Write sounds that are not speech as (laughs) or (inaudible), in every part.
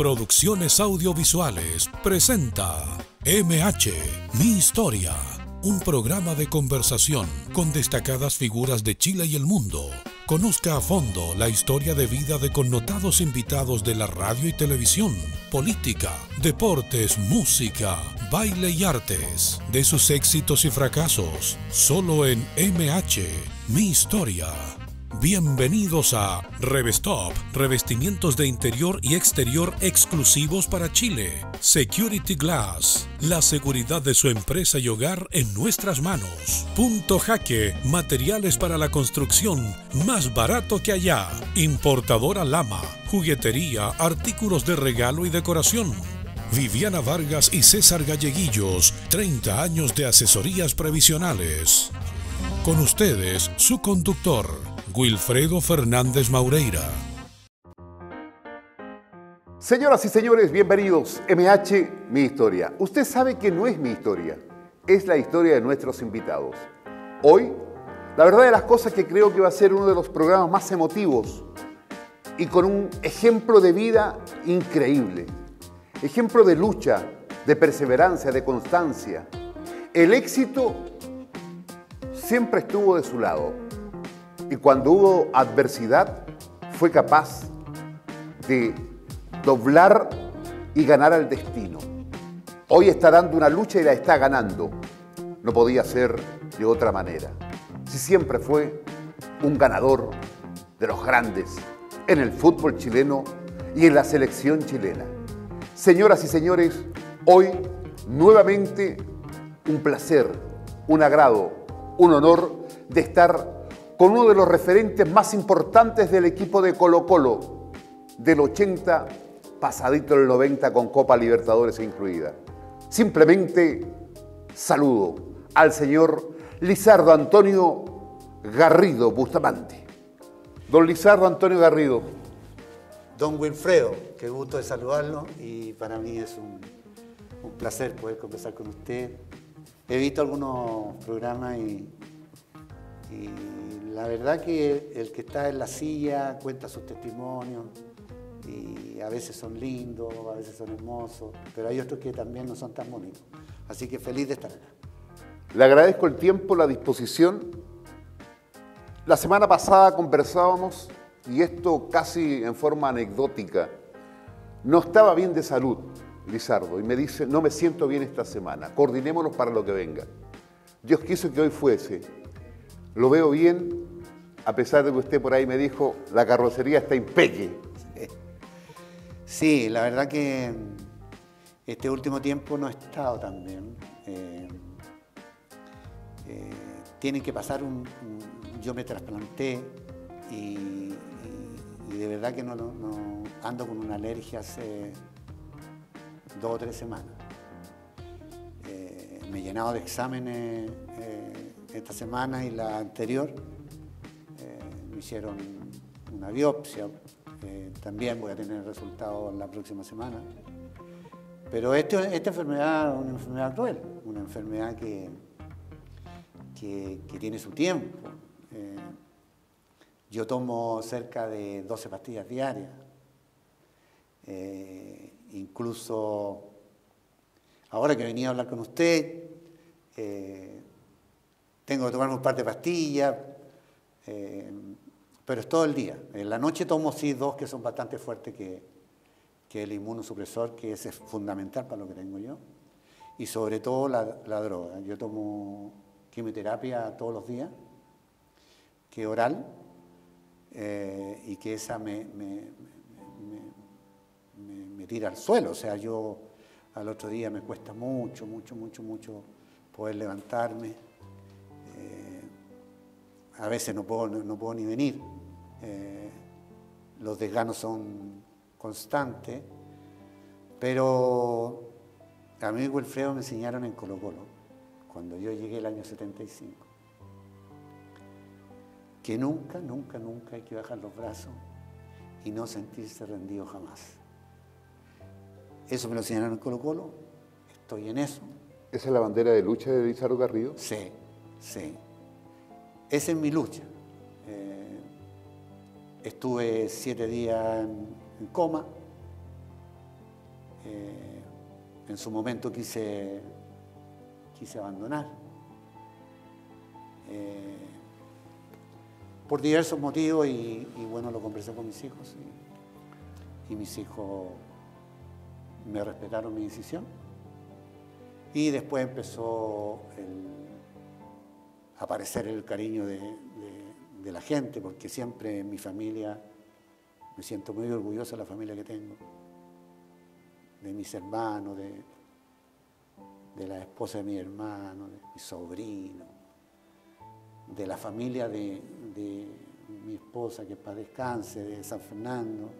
Producciones Audiovisuales presenta MH, Mi Historia, un programa de conversación con destacadas figuras de Chile y el mundo. Conozca a fondo la historia de vida de connotados invitados de la radio y televisión, política, deportes, música, baile y artes, de sus éxitos y fracasos, solo en MH, Mi Historia. Bienvenidos a Revestop, revestimientos de interior y exterior exclusivos para Chile. Security Glass, la seguridad de su empresa y hogar en nuestras manos. Punto Jaque, materiales para la construcción más barato que allá. Importadora Lama, juguetería, artículos de regalo y decoración. Viviana Vargas y César Galleguillos, 30 años de asesorías previsionales. Con ustedes, su conductor, Wilfredo Fernández Maureira. Señoras y señores, bienvenidos. MH, mi historia. Usted sabe que no es mi historia, es la historia de nuestros invitados. Hoy, la verdad de las cosas que creo que va a ser uno de los programas más emotivos y con un ejemplo de vida increíble. Ejemplo de lucha, de perseverancia, de constancia. El éxito siempre estuvo de su lado y cuando hubo adversidad fue capaz de doblar y ganar al destino. Hoy está dando una lucha y la está ganando. No podía ser de otra manera. Si siempre fue un ganador de los grandes en el fútbol chileno y en la selección chilena. Señoras y señores, hoy nuevamente un placer, un agrado, un honor de estar con uno de los referentes más importantes del equipo de Colo Colo, del 80, pasadito el 90 con Copa Libertadores incluida. Simplemente saludo al señor Lizardo Antonio Garrido Bustamante. Don Lizardo Antonio Garrido. Don Wilfredo, qué gusto de saludarlo y para mí es un, placer poder conversar con usted. He visto algunos programas y la verdad que el que está en la silla cuenta sus testimonios y a veces son lindos, a veces son hermosos, pero hay otros que también no son tan bonitos. Así que feliz de estar acá. Le agradezco el tiempo, la disposición. La semana pasada conversábamos, y esto casi en forma anecdótica, no estaba bien de salud, Lizardo, y me dice, no me siento bien esta semana, coordinémonos para lo que venga. Dios quiso que hoy fuese. Lo veo bien, a pesar de que usted por ahí me dijo, la carrocería está impeque. Sí, la verdad que este último tiempo no he estado tan bien. Eh, eh, tiene que pasar un, Yo me trasplanté y, de verdad que no, ando con una alergia hace dos o tres semanas. Eh, me he llenado de exámenes esta semana y la anterior hicieron una biopsia, eh, también voy a tener resultados la próxima semana. Pero este, esta enfermedad es una enfermedad cruel, una enfermedad que, que, tiene su tiempo. Eh, yo tomo cerca de 12 pastillas diarias. Eh, incluso ahora que venía a hablar con usted, tengo que tomar un par de pastillas pero es todo el día. En la noche tomo sí dos que son bastante fuertes, que, que el inmunosupresor, que ese es fundamental para lo que tengo yo, y sobre todo la, droga. Yo tomo quimioterapia todos los días, que oral, eh, y que esa me, me, me, tira al suelo. O sea, yo al otro día me cuesta mucho, mucho, mucho, mucho poder levantarme. A veces no puedo, no puedo ni venir. Eh, los desganos son constantes, pero a mí Wilfredo me enseñaron en Colo Colo, cuando yo llegué el año 75, que nunca, nunca, nunca hay que bajar los brazos y no sentirse rendido jamás. Eso me lo enseñaron en Colo Colo, estoy en eso. ¿Esa es la bandera de lucha de Lizardo Garrido? Sí, sí. Esa es mi lucha. Estuve siete días en, coma, eh, en su momento quise, quise abandonar. Eh, por diversos motivos y, bueno, lo conversé con mis hijos y, mis hijos me respetaron mi decisión. Y después empezó a aparecer el cariño de, la gente, porque siempre en mi familia me siento muy orgulloso de la familia que tengo, de mis hermanos, de, de la esposa de mi hermano, de mi sobrino, de la familia de, mi esposa, que para descanse, de San Fernando,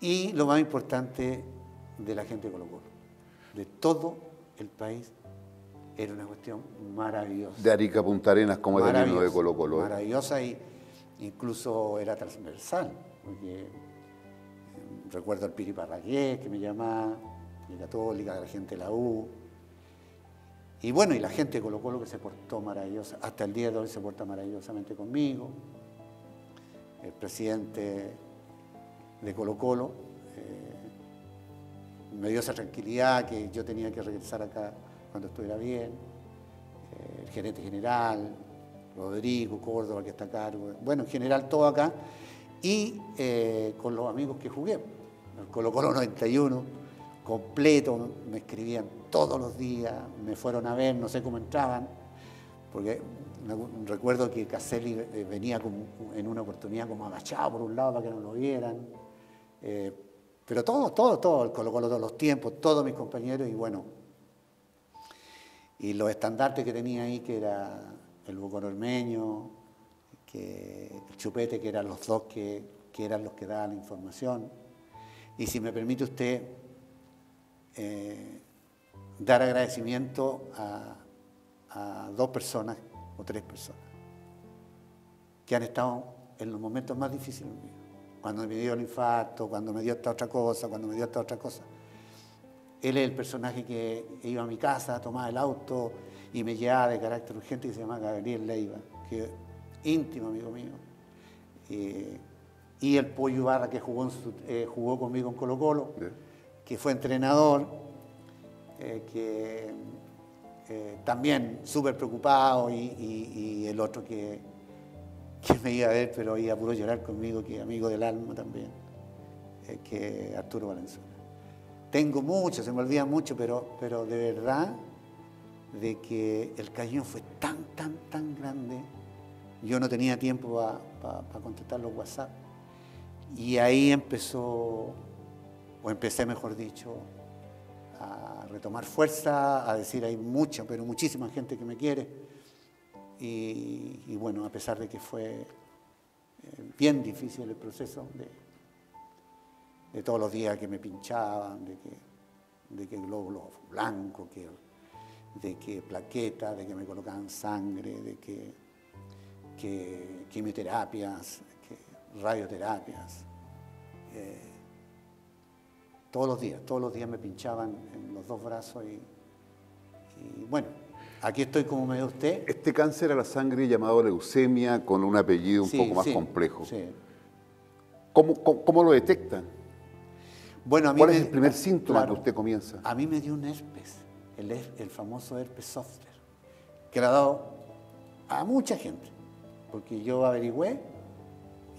y lo más importante, de la gente de Colo Colo, de todo el país. Era una cuestión maravillosa. De Arica Punta Arenas, como el de Colo Colo. ¿eh? Maravillosa y incluso era transversal porque eh, recuerdo al Piri Parragués que me llamaba, de Católica, la gente de la U. Y bueno, y la gente de Colo Colo que se portó maravillosa, hasta el día de hoy se porta maravillosamente conmigo. El presidente de Colo Colo eh, me dio esa tranquilidad que yo tenía que regresar acá cuando estuviera bien. Eh, el gerente general, Rodrigo Córdoba, que está a cargo. Bueno, en general todo acá y eh, con los amigos que jugué. El Colo Colo 91, completo, me escribían todos los días, me fueron a ver, no sé cómo entraban, porque recuerdo que Caselli eh, venía en una oportunidad como agachado por un lado para que no lo vieran. Pero todo, todo, todo, el Colo Colo todos los tiempos, todos mis compañeros y bueno. Y los estandartes que tenía ahí, que era el Bocón Ormeño, que el Chupete, que eran los dos que, eran los que daban la información. Y si me permite usted eh, dar agradecimiento a, dos personas o tres personas que han estado en los momentos más difíciles míos. Cuando me dio el infarto, cuando me dio esta otra cosa, cuando me dio esta otra cosa. Él es el personaje que iba a mi casa, tomaba el auto y me llevaba de carácter urgente que se llama Gabriel Leiva, que íntimo amigo mío. Eh, y el Pollo Barra que jugó, eh, jugó conmigo en Colo Colo, que fue entrenador, eh, que también súper preocupado y, el otro que, que, me iba a ver, pero iba a puro llorar conmigo, que amigo del alma también, que Arturo Valenzuela. Tengo mucho, se me olvida mucho, pero, pero de verdad de que el cañón fue tan, tan, tan grande yo no tenía tiempo para contestar los WhatsApp. Y ahí empezó, o empecé mejor dicho, a retomar fuerza, a decir hay mucha, pero muchísima gente que me quiere. Y, bueno, a pesar de que fue eh, bien difícil el proceso de, de, todos los días que me pinchaban, de que, de que glóbulos blancos, que, de que plaquetas, de que me colocaban sangre, de que que quimioterapias, que radioterapias. Eh, todos los días, todos los días me pinchaban en los dos brazos y, bueno, aquí estoy como me ve usted. Este cáncer a la sangre llamado leucemia con un apellido un poco más complejo. Sí. ¿Cómo, lo detectan? Bueno, a ¿Cuál es el primer síntoma que usted comienza? A mí me dio un herpes, el, el famoso herpes software, que le ha dado a mucha gente porque yo averigüé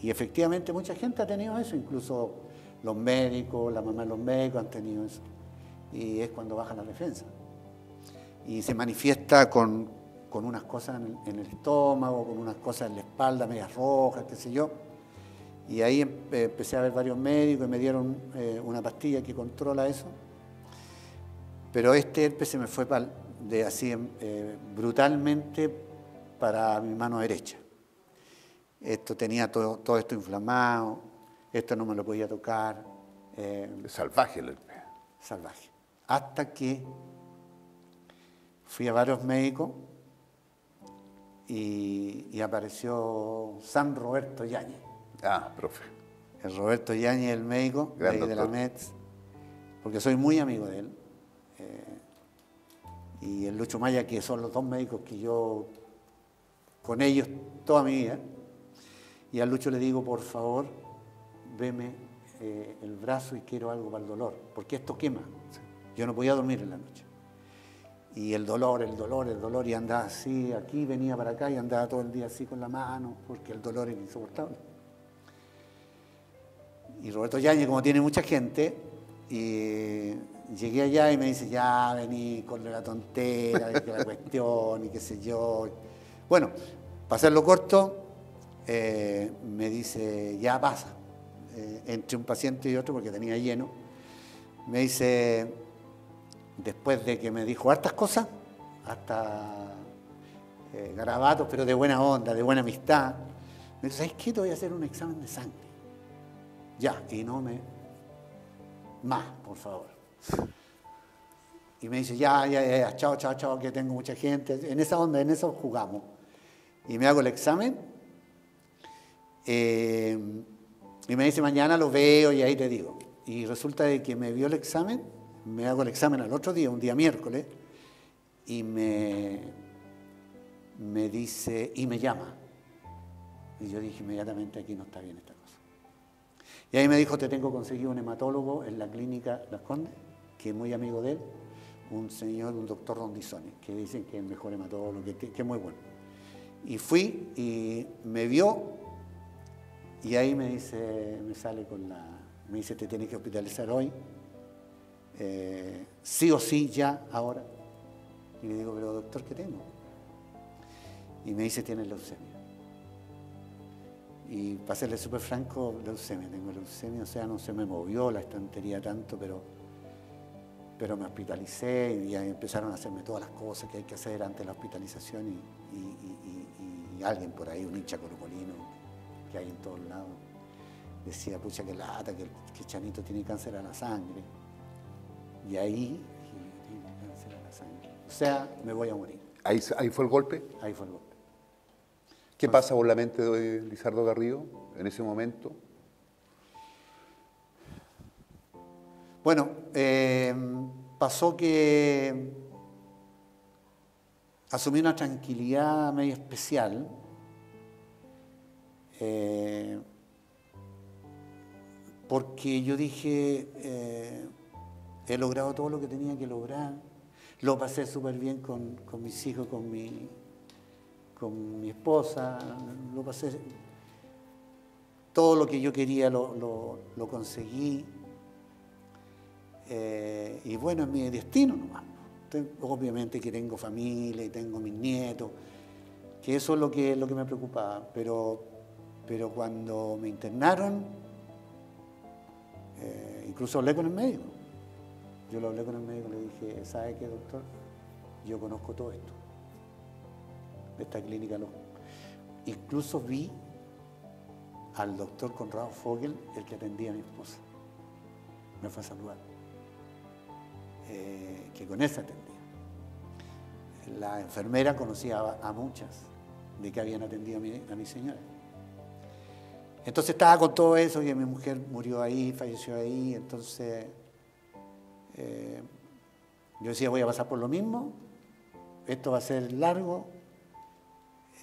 y efectivamente mucha gente ha tenido eso, incluso los médicos, la mamá de los médicos han tenido eso. Y es cuando baja la defensa. Y se manifiesta con, unas cosas en el, estómago, con unas cosas en la espalda, medias rojas, qué sé yo. Y ahí empecé a ver varios médicos y me dieron eh, una pastilla que controla eso. Pero este herpes se me fue de así eh, brutalmente para mi mano derecha esto tenía todo, todo esto inflamado, esto no me lo podía tocar. Eh, salvaje el Salvaje. Hasta que fui a varios médicos y, apareció San Roberto Yañez. Ah, profe. El Roberto Yañez, el médico de, la METS, porque soy muy amigo de él. Eh, y el Lucho Maya, que son los dos médicos que yo, con ellos toda mi vida. Y a Lucho le digo, por favor, veme eh, el brazo y quiero algo para el dolor, porque esto quema. Yo no podía dormir en la noche. Y el dolor, el dolor, el dolor, y andaba así, aquí venía para acá y andaba todo el día así con la mano, porque el dolor era insoportable. Y Roberto Yañez, como tiene mucha gente, y llegué allá y me dice, ya vení con la tontera, de la cuestión y qué sé yo. Bueno, para hacerlo corto, eh, me dice, ya pasa, eh, entre un paciente y otro, porque tenía lleno. Me dice, después de que me dijo hartas cosas, hasta eh, garabatos, pero de buena onda, de buena amistad, me dice, ¿sabes qué? Te voy a hacer un examen de sangre. Ya, y no me... Más, por favor. Y me dice, ya, ya, ya, chao, chao, chao, que tengo mucha gente. En esa onda, en eso jugamos. Y me hago el examen. Eh, y me dice, mañana lo veo y ahí te digo. Y resulta de que me vio el examen, me hago el examen al otro día, un día miércoles, y me, me dice, y me llama. Y yo dije inmediatamente, aquí no está bien esta. Y ahí me dijo, te tengo conseguido un hematólogo en la clínica Las Condes que es muy amigo de él, un señor, un doctor Rondizoni, que dicen que es el mejor hematólogo, que, que, es muy bueno. Y fui y me vio y ahí me dice, me sale con la, me dice, te tienes que hospitalizar hoy, eh, sí o sí, ya, ahora. Y le digo, pero doctor, ¿qué tengo? Y me dice, tienes leucemia. Y para serle súper franco, leucemia, tengo leucemia, o sea, no se me movió la estantería tanto, pero pero me hospitalicé y empezaron a hacerme todas las cosas que hay que hacer ante la hospitalización y, alguien por ahí, un hincha colocolino que hay en todos lados, decía, pucha, que lata, que, que Chanito tiene cáncer a la sangre. Y ahí, tiene cáncer a la sangre. O sea, me voy a morir. ¿Ahí, ahí fue el golpe? Ahí fue el golpe. ¿Qué pasa por la mente de Lizardo Garrido en ese momento? Bueno, eh, pasó que asumí una tranquilidad medio especial. Eh, porque yo dije, eh, he logrado todo lo que tenía que lograr, lo pasé súper bien con, mis hijos, con mi, con mi esposa, lo pasé, todo lo que yo quería lo conseguí. Eh, y bueno, es mi destino nomás. obviamente que tengo familia y tengo mis nietos, que eso es lo que, lo que me preocupaba. Pero, pero cuando me internaron, eh, incluso hablé con el médico. Yo lo hablé con el médico y le dije, ¿sabe qué, doctor? Yo conozco todo esto. Esta clínica lo... Incluso vi al doctor Conrado Fogel, el que atendía a mi esposa. Me fue a saludar. Eh, que con esa atendía. La enfermera conocía a, muchas de que habían atendido a mi, señora. Entonces estaba con todo eso y mi mujer murió ahí, falleció ahí, entonces eh, yo decía voy a pasar por lo mismo, esto va a ser largo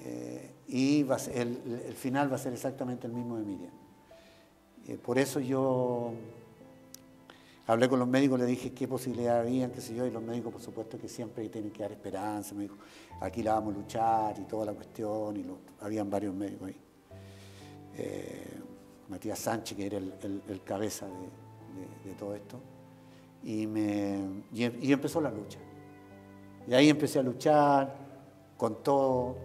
eh, y el, final va a ser exactamente el mismo de Miriam. por eso yo Hablé con los médicos, le dije qué posibilidad había, qué sé yo, y los médicos, por supuesto, que siempre tienen que dar esperanza. Me dijo, aquí la vamos a luchar y toda la cuestión, y habían varios médicos ahí. Eh, Matías Sánchez, que era el, cabeza de, todo esto, y, me, y, empezó la lucha. Y ahí empecé a luchar con todo,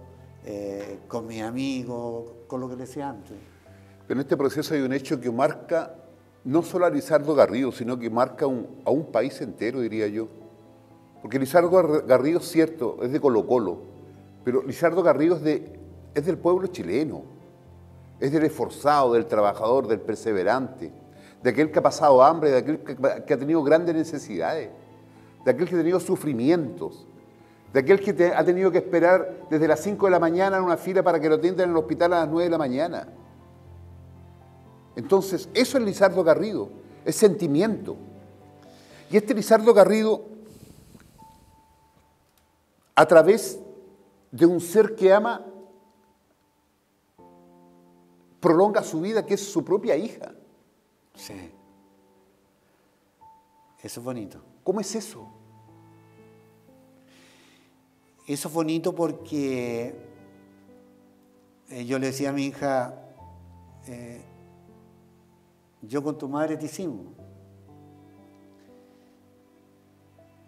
eh, con mis amigos, con lo que decía antes. Pero en este proceso hay un hecho que marca no solo a Lizardo Garrido, sino que marca a un país entero, diría yo. Porque Lizardo Garrido, cierto, es de Colo Colo, pero Lizardo Garrido es, de, es del pueblo chileno, es del esforzado, del trabajador, del perseverante, de aquel que ha pasado hambre, de aquel que, ha tenido grandes necesidades, de aquel que ha tenido sufrimientos, de aquel que ha tenido que esperar desde las 5 de la mañana en una fila para que lo atiendan en el hospital a las 9 de la mañana entonces, eso es Lizardo Garrido, es sentimiento. Y este Lizardo Garrido, a través de un ser que ama, prolonga su vida, que es su propia hija. Sí. Eso es bonito. ¿Cómo es eso? Eso es bonito porque eh, yo le decía a mi hija, eh, yo con tu madre te hicimos.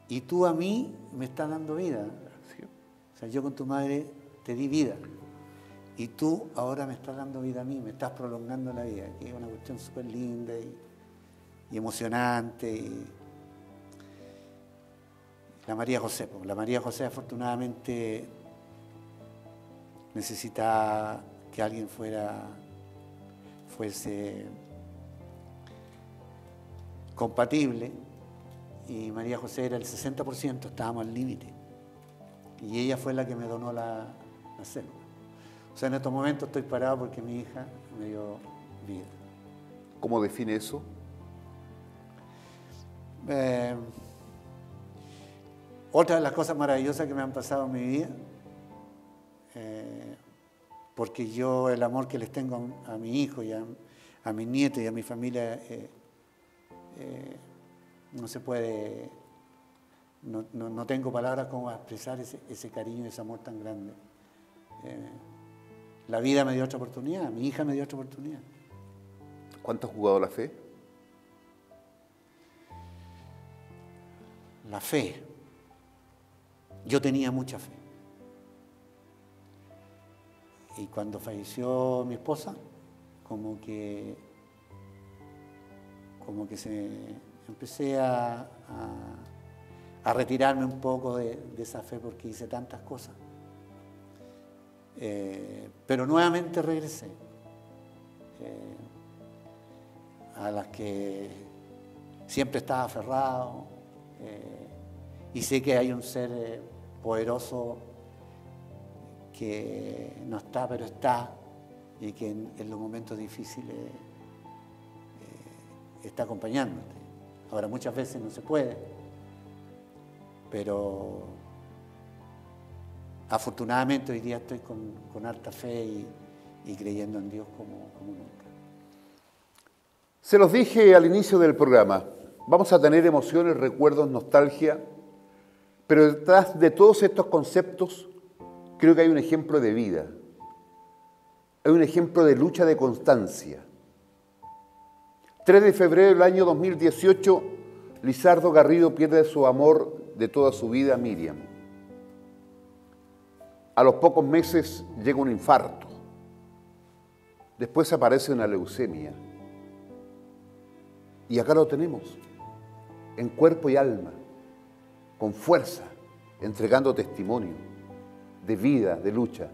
Y tú a mí me estás dando vida. O sea, yo con tu madre te di vida. Y tú ahora me estás dando vida a mí, me estás prolongando la vida, que es una cuestión súper linda y, y emocionante. Y, la María José. La María José afortunadamente necesitaba que alguien fuera, fuese compatible y María José era el 60%, estábamos al límite. Y ella fue la que me donó la, la célula. O sea, en estos momentos estoy parado porque mi hija me dio vida. ¿Cómo define eso? Eh, otra de las cosas maravillosas que me han pasado en mi vida, eh, porque yo el amor que les tengo a, mi hijo y a, mi nieto y a mi familia eh, eh, no se puede, no, tengo palabras como expresar ese, cariño y ese amor tan grande. la vida me dio otra oportunidad, mi hija me dio otra oportunidad. ¿Cuánto ha jugado la fe? La fe. Yo tenía mucha fe. Y cuando falleció mi esposa, como que, como que se, empecé a, a, retirarme un poco de, esa fe porque hice tantas cosas. Eh, pero nuevamente regresé eh, a las que siempre estaba aferrado eh, y sé que hay un ser poderoso que no está, pero está, y que en, los momentos difíciles eh, está acompañándote. Ahora, muchas veces no se puede, pero afortunadamente hoy día estoy con, harta fe y, creyendo en Dios como, como nunca. Se los dije al inicio del programa, vamos a tener emociones, recuerdos, nostalgia, pero detrás de todos estos conceptos creo que hay un ejemplo de vida, hay un ejemplo de lucha de constancia. 3 de febrero del año 2018, Lizardo Garrido pierde su amor de toda su vida a Miriam. A los pocos meses llega un infarto. Después aparece una leucemia. Y acá lo tenemos, en cuerpo y alma con fuerza, entregando testimonio de vida, de lucha.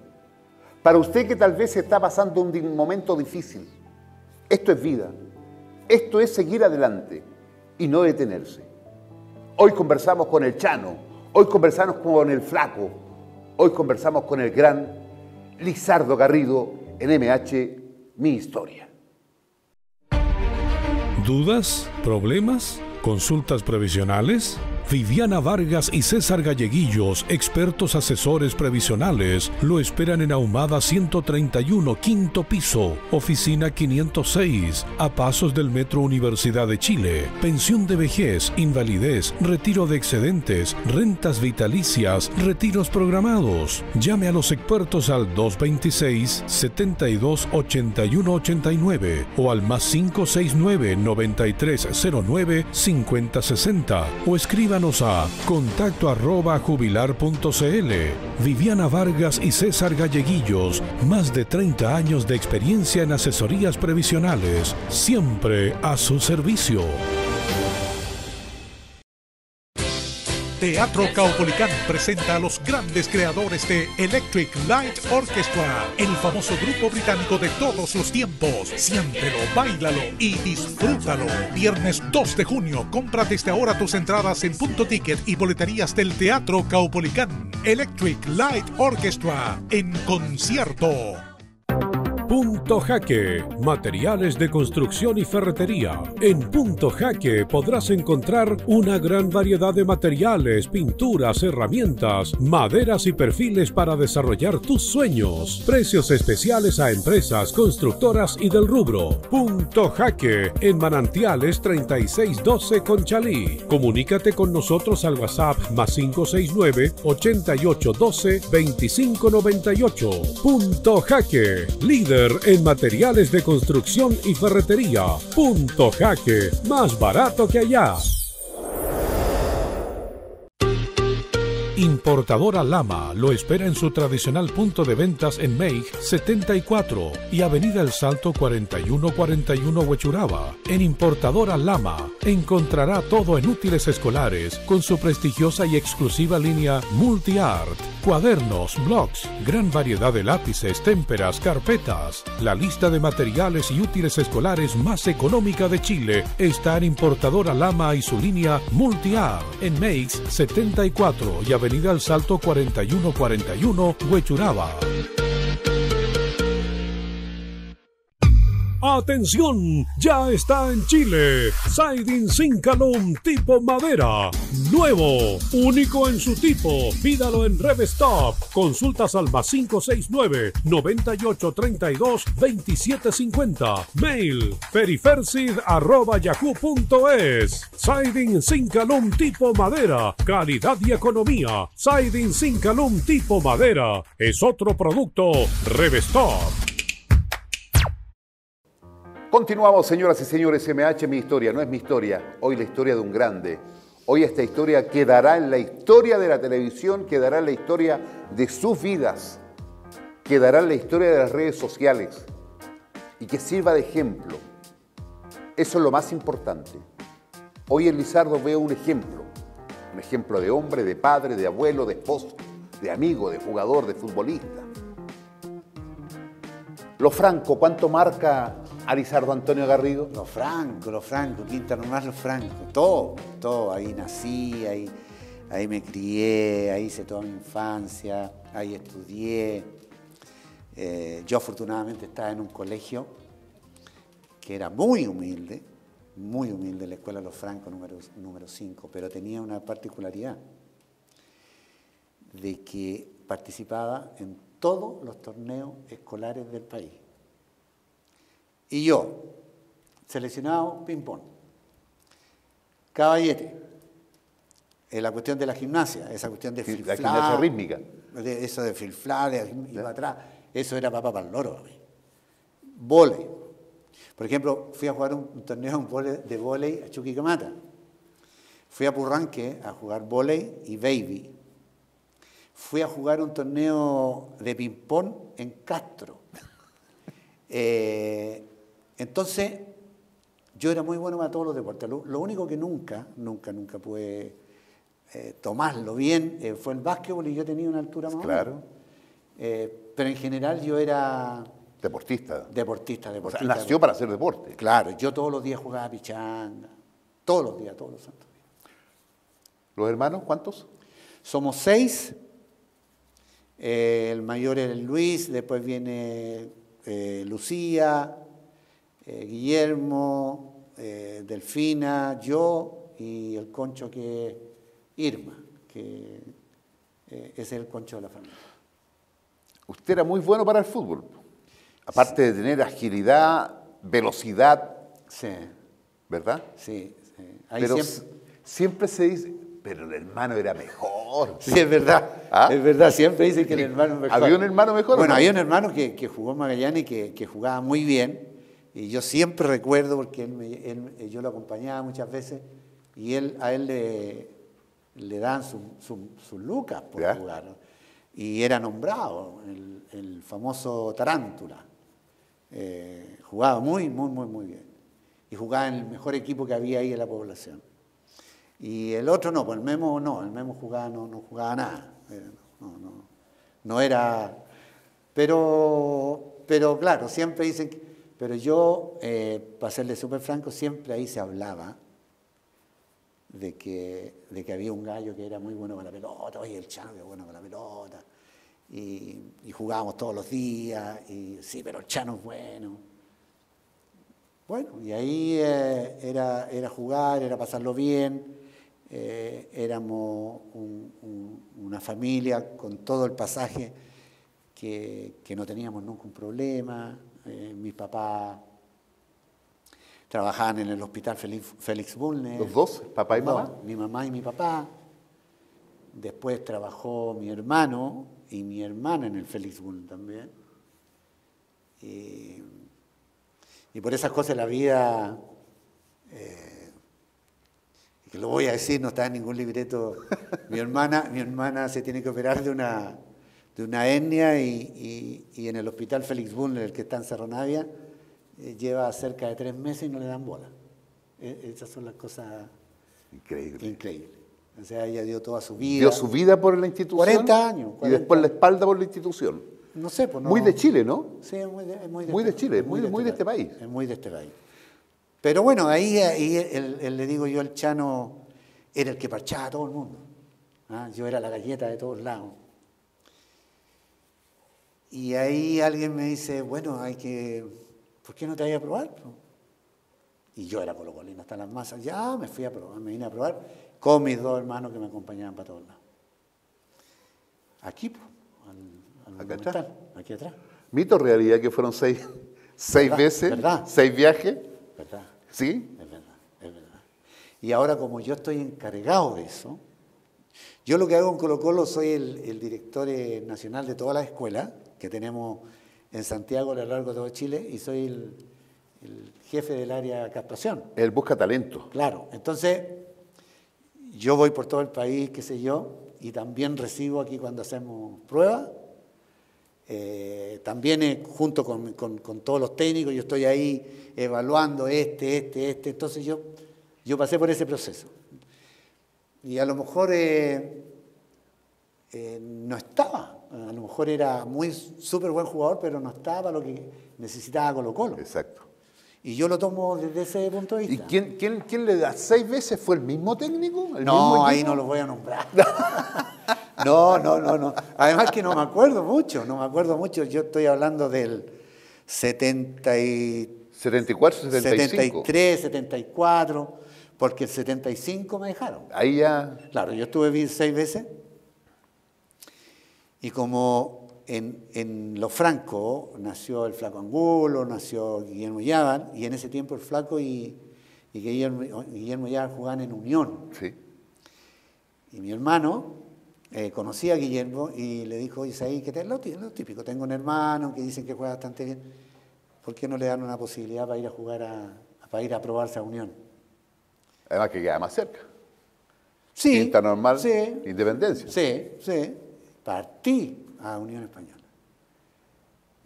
Para usted que tal vez está pasando un momento difícil, esto es vida, esto es seguir adelante y no detenerse. Hoy conversamos con el Chano, hoy conversamos con el Flaco, hoy conversamos con el gran Lizardo Garrido en MH Mi Historia. ¿Dudas? ¿Problemas? ¿Consultas previsionales? Viviana Vargas y César Galleguillos, expertos asesores previsionales, lo esperan en Ahumada 131, quinto piso, oficina 506, a pasos del Metro Universidad de Chile. Pensión de vejez, invalidez, retiro de excedentes, rentas vitalicias, retiros programados. Llame a los expertos al 226 72 81 89 o al más 569 9309 5060 o escriba a contacto arroba. Viviana Vargas y César Galleguillos, más de 30 años de experiencia en asesorías previsionales, siempre a su servicio. Teatro Caupolicán presenta a los grandes creadores de Electric Light Orchestra, el famoso grupo británico de todos los tiempos. Siéntelo, bailalo y disfrútalo. Viernes 2 de junio, compra desde ahora tus entradas en punto ticket y boleterías del Teatro Caupolicán. Electric Light Orchestra en concierto. Punto Jaque, materiales de construcción y ferretería. En Punto Jaque podrás encontrar una gran variedad de materiales, pinturas, herramientas, maderas y perfiles para desarrollar tus sueños. Precios especiales a empresas, constructoras y del rubro. Punto Jaque, en Manantiales 3612 Conchalí. Comunícate con nosotros al WhatsApp más 569 8812 2598. Punto Jaque, líder en materiales de construcción y ferretería. Punto Jaque, más barato que allá. Importadora Lama lo espera en su tradicional punto de ventas en Meij 74 y Avenida El Salto 4141 Huechuraba. En Importadora Lama encontrará todo en útiles escolares con su prestigiosa y exclusiva línea Multi-Art, cuadernos, blogs, gran variedad de lápices, témperas, carpetas. La lista de materiales y útiles escolares más económica de Chile está en Importadora Lama y su línea Multi-Art en Meij 74 y Avenida Avenida El Salto 4141, Huechuraba. ¡Atención! Ya está en Chile. Siding Calum tipo madera. Nuevo. Único en su tipo. Pídalo en Revestop. Consultas al más 569-9832-2750. Mail perifersid.yahoo.es. Siding Calum tipo madera. Calidad y economía. Siding Calum tipo madera. Es otro producto. Revestop. Continuamos, señoras y señores, MH, mi historia, no es mi historia, hoy la historia de un grande. Hoy esta historia quedará en la historia de la televisión, quedará en la historia de sus vidas, quedará en la historia de las redes sociales y que sirva de ejemplo. Eso es lo más importante. Hoy en Lizardo veo un ejemplo, un ejemplo de hombre, de padre, de abuelo, de esposo, de amigo, de jugador, de futbolista. Lo franco, ¿cuánto marca Arizardo Antonio Garrido? Lo franco, lo franco, Quinta nomás lo franco, todo, todo. Ahí nací, ahí, ahí me crié, ahí hice toda mi infancia, ahí estudié. Eh, yo afortunadamente estaba en un colegio que era muy humilde, muy humilde, la Escuela Los Francos número 5, pero tenía una particularidad de que participaba en todos los torneos escolares del país. Y yo, seleccionado ping-pong, caballete, en la cuestión de la gimnasia, esa cuestión de filflar. La gimnasia rítmica. eso de filflar, de atrás, eso era papá para el loro. Vole. Por ejemplo, fui a jugar un, torneo de volei a Chuquicamata. Fui a Purranque a jugar volei y baby. Fui a jugar un torneo de ping-pong en Castro. (laughs) Eh, entonces, yo era muy bueno para todos los deportes. Lo, único que nunca, nunca, nunca pude eh, tomarlo bien eh, fue el básquetbol y yo tenía una altura más Claro. Eh, pero en general yo era... Deportista. Deportista, deportista. nació para hacer deporte. Claro, yo todos los días jugaba pichanga. Todos los días, todos los santos días. ¿Los hermanos cuántos? Somos seis. el mayor es Luis, después viene Lucía, eh, Guillermo, eh, Delfina, yo y el concho que es Irma, que eh, es el concho de la familia. Usted era muy bueno para el fútbol, aparte de tener agilidad, velocidad. Sí. ¿Verdad? Sí. pero siempre... se dice, pero el hermano era mejor. Sí, es verdad. (laughs) ¿Ah? Es verdad, siempre dicen que el hermano mejor. ¿Había un hermano mejor? Bueno, había un hermano que, jugó en Magallanes y que, que, jugaba muy bien. Y yo siempre recuerdo, porque él yo lo acompañaba muchas veces, y él, a él le, le dan sus su, lucas por jugar. Y era nombrado, el, famoso Tarántula. Eh, jugaba muy, muy, muy, muy bien. Y jugaba en el mejor equipo que había ahí en la población. Y el otro no, pues el Memo no, el Memo jugaba, no, no jugaba nada. Eh, no, no, no era. Pero, pero claro, siempre dicen que pero yo, eh, para serle súper franco, siempre ahí se hablaba de que, de que había un gallo que era muy bueno con la pelota, oye, el chano que bueno con la pelota. y, y jugábamos todos los días, y sí, pero el Chano es bueno. Bueno, y ahí eh, era, era jugar, era pasarlo bien, eh, éramos un- un- una familia con todo el pasaje que, que no teníamos nunca un problema. Eh, mis papás trabajaban en el hospital Félix, Bulnes. ¿Los dos, papá y mamá? Mi mamá y mi papá. Después trabajó mi hermano y mi hermana en el Félix Bulnes también. Y, y por esas cosas la vida, eh, que lo voy a decir, no está en ningún libreto. Mi hermana, mi hermana se tiene que operar de una, de una hernia y, y- y en el hospital Félix Bulnes, el que está en Cerro Navia, eh, lleva cerca de tres meses y no le dan bola. E- esas son las cosas Increíble. increíbles. O sea, ella dio toda su vida. Dio su vida por la institución. 40 años, Y 40. después la espalda por la institución. No sé, pues no. Muy de Chile, ¿no? Sí, es muy de, es muy de, Muy de este- Chile, es muy- muy de este país. Es muy de este país. Pero bueno, ahí, ahí el- el- le digo yo, el Chano era el que parchaba a todo el mundo. ¿ah? Yo era la galleta de todos lados. Y ahí alguien me dice, bueno, hay que, ¿por qué no te vayas a probar? po?" Y yo era colocolino hasta las masas. Ya me fui a probar, me vine a probar con mis dos hermanos que me acompañaban para todos lados. Aquí, al, al Acá atrás. Aquí atrás. Mito realidad que fueron seis, seis ¿Verdad? veces, ¿Verdad? seis viajes. ¿Verdad? ¿Sí? Es verdad, es verdad. Y ahora como yo estoy encargado de eso, yo lo que hago en Colo Colo soy el, el director eh, nacional de todas las escuelas que tenemos en Santiago a lo largo de todo Chile y soy el, el jefe del área de captación. Él busca talento. Claro, entonces yo voy por todo el país, qué sé yo, y también recibo aquí cuando hacemos pruebas. Eh, también eh, junto con, con- con todos los técnicos, yo estoy ahí evaluando este, este, este. Entonces yo, yo pasé por ese proceso. Y a lo mejor eh, eh, no estaba, a lo mejor era muy súper buen jugador, pero no estaba lo que necesitaba Colo Colo. Exacto. Y yo lo tomo desde ese punto de ¿Y vista. quién, quién, quién le da seis veces? ¿Fue el mismo técnico? ¿El mismo No, ahí no los voy a nombrar. (laughs) No, no, no, no. Además que no me acuerdo mucho, no me acuerdo mucho. Yo estoy hablando del 70 y 74, 75. 73, 74, porque el 75 me dejaron. Ahí ya. Claro, yo estuve seis veces y como en, en Los Franco nació el Flaco Angulo, nació Guillermo Yaban, y en ese tiempo el Flaco y, y Guillermo, Guillermo Yaban jugaban en Unión. Sí. Y mi hermano eh, conocía a Guillermo y le dijo, Isaí, que es lo, tí- lo típico, tengo un hermano que dicen que juega bastante bien, ¿por qué no le dan una posibilidad para ir a jugar a, para ir a probarse a Unión? Además que queda más cerca. Sí. Quinta normal, Sí. Independencia. Sí, sí. Partí a Unión Española.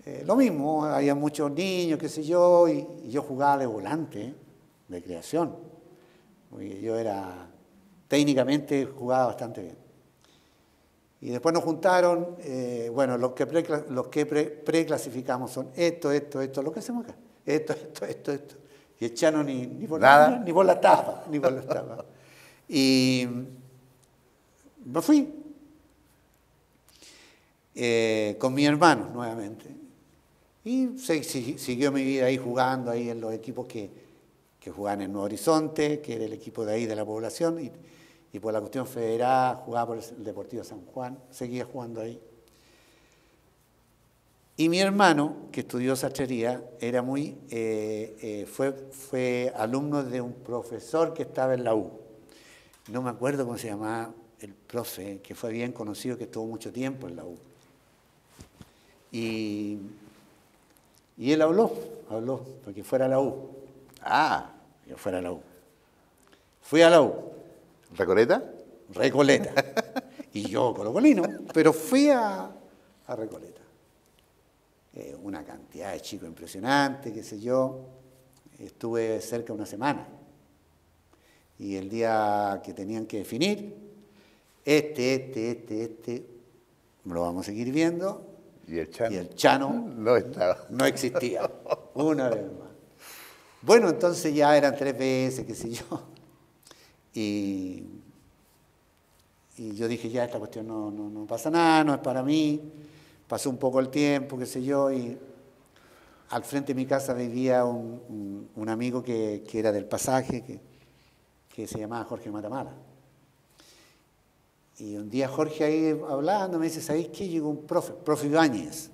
Eh, lo mismo, había muchos niños, qué sé yo, y, y yo jugaba de volante, de creación. Porque yo era, técnicamente jugaba bastante bien. Y después nos juntaron, eh, bueno, los que, precla- los que pre- preclasificamos son esto, esto, esto, lo que hacemos acá. Esto, esto, esto, esto. Y el Chano ni, ni, por, Nada. ni, ni por la tapa, ni por la tapa. Y me fui eh, con mi hermano nuevamente. Y se- si- siguió mi vida ahí jugando ahí en los equipos que, jugaban en Nuevo Horizonte, que era el equipo de ahí de la población, y, por la cuestión federal jugaba por el Deportivo San Juan, seguía jugando ahí. Y mi hermano, que estudió sastrería, era muy, eh, eh, fue alumno de un profesor que estaba en la U. No me acuerdo cómo se llamaba el profe, que fue bien conocido, que estuvo mucho tiempo en la U. Y, y él habló, habló, porque fuera a la U, Ah, que fuera a la U. Fui a la U, ¿Recoleta? Recoleta. (laughs) Y yo colocolino, pero fui a, a Recoleta. Eh, una cantidad de chicos impresionante, qué sé yo. Estuve cerca de una semana. Y el día que tenían que definir, este, este, este, este, lo vamos a seguir viendo. Y el Chano. Y el Chano No estaba. no existía. (laughs) Una vez más. Bueno, entonces ya eran tres veces, qué sé yo. Y, y yo dije, ya, esta cuestión no, no, no pasa nada, no es para mí. Pasó un poco el tiempo, qué sé yo, y al frente de mi casa vivía un, un- un amigo que, que era del pasaje, que, que se llamaba Jorge Matamala. Y un día Jorge ahí hablando me dice, ¿sabéis qué? Llegó un profe, profe Ibáñez.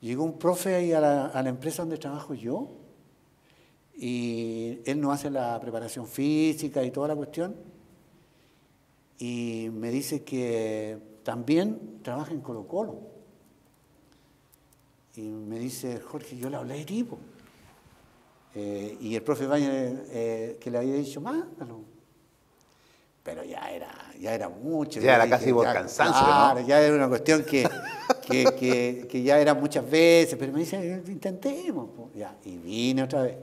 Llegó un profe ahí a la, empresa donde trabajo yo y él no hace la preparación física y toda la cuestión. Y me dice que también trabaja en Colo Colo. Y me dice, Jorge, yo le hablé de tipo. Eh, y el profe Ibáñez eh, que le había dicho, mándalo. Pero ya era, ya era mucho. Ya era casi por cansancio, ¿no? claro, ya era una cuestión que, que, que- que ya era muchas veces, pero me dice, intentemos. po". Ya, y vine otra vez.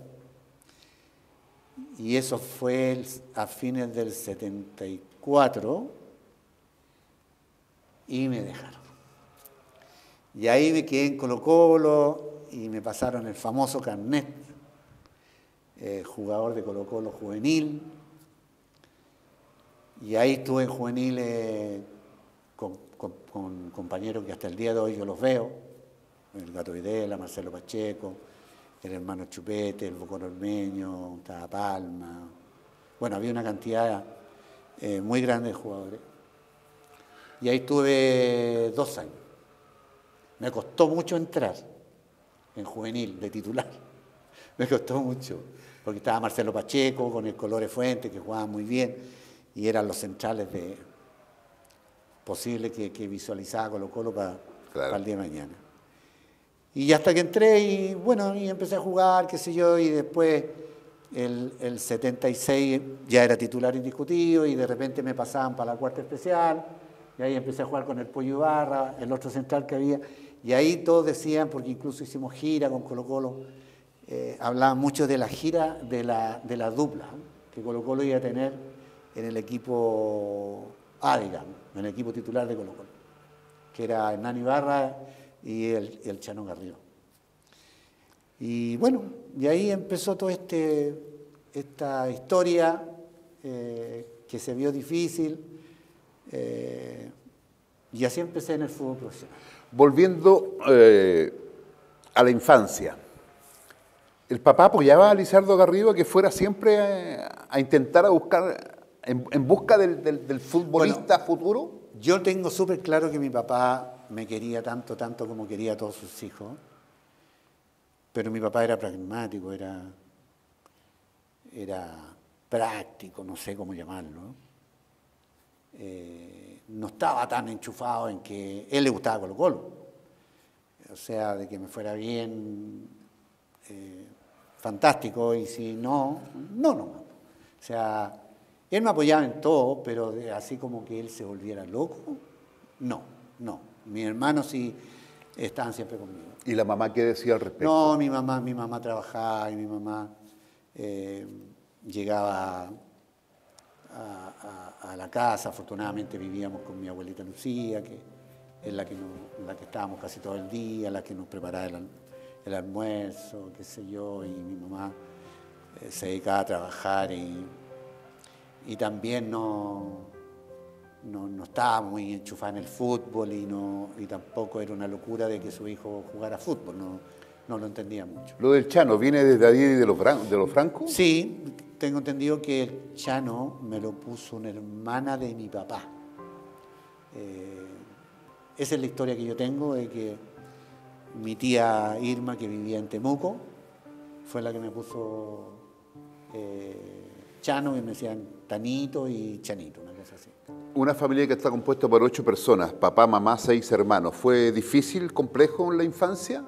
Y eso fue el- a fines del 74 y me dejaron. Y ahí me quedé en Colo Colo y me pasaron el famoso carnet, eh, jugador de Colo Colo juvenil. Y ahí estuve en juveniles con, compañeros que hasta el día de hoy yo los veo, el Gato Videla, Marcelo Pacheco, el hermano Chupete, el Bocón Ormeño, Palma. Bueno, había una cantidad eh, muy grande de jugadores. Y ahí estuve dos años. Me costó mucho entrar en juvenil, de titular. (laughs) Me costó mucho, porque estaba Marcelo Pacheco con el Colores Fuente, que jugaba muy bien, y eran los centrales de posible que, que visualizaba Colo Colo para Claro. el día de mañana. Y hasta que entré y bueno, y empecé a jugar, qué sé yo, y después el, el 76 ya era titular indiscutido y de repente me pasaban para la cuarta especial y ahí empecé a jugar con el Pollo Ibarra, el otro central que había, y ahí todos decían, porque incluso hicimos gira con Colo Colo, eh, hablaban mucho de la gira de la, de la dupla que Colo Colo iba a tener en el equipo A, en el equipo titular de Colo Colo, que era Hernán Ibarra y el, el Chano Garrido. Y bueno, y ahí empezó toda este, esta historia eh, que se vio difícil, eh, y así empecé en el fútbol profesional. Volviendo eh, a la infancia, ¿el papá apoyaba a Lizardo Garrido a que fuera siempre eh, a, intentar a buscar, en, en busca del, del- del futbolista futuro? Yo tengo súper claro que mi papá me quería tanto, tanto como quería a todos sus hijos, pero mi papá era pragmático, era, era práctico, no sé cómo llamarlo. Eh, no estaba tan enchufado en que él le gustaba Colo Colo. O sea, de que me fuera bien, eh, fantástico, y si no, no, no. O sea, él me apoyaba en todo, pero así como que él se volviera loco, no, no. Mis hermanos sí estaban siempre conmigo. ¿Y la mamá qué decía al respecto? No, mi mamá, mi mamá trabajaba y mi mamá eh, llegaba a, a- a la casa. Afortunadamente vivíamos con mi abuelita Lucía, que es la que, nos- la que estábamos casi todo el día, la que nos preparaba el almuerzo, qué sé yo, y mi mamá eh, se dedicaba a trabajar y, y también no, no, no estaba muy enchufada en el fútbol y, no, y tampoco era una locura de que su hijo jugara fútbol, no, no lo entendía mucho. ¿Lo del Chano viene desde allí de los, de los francos? Sí, tengo entendido que el Chano me lo puso una hermana de mi papá. Eh, esa es la historia que yo tengo de que mi tía Irma, que vivía en Temuco, fue la que me puso eh, Chano y me decían Tanito y Chanito, una cosa así. Una familia que está compuesta por ocho personas, papá, mamá, seis hermanos. ¿Fue difícil, complejo en la infancia?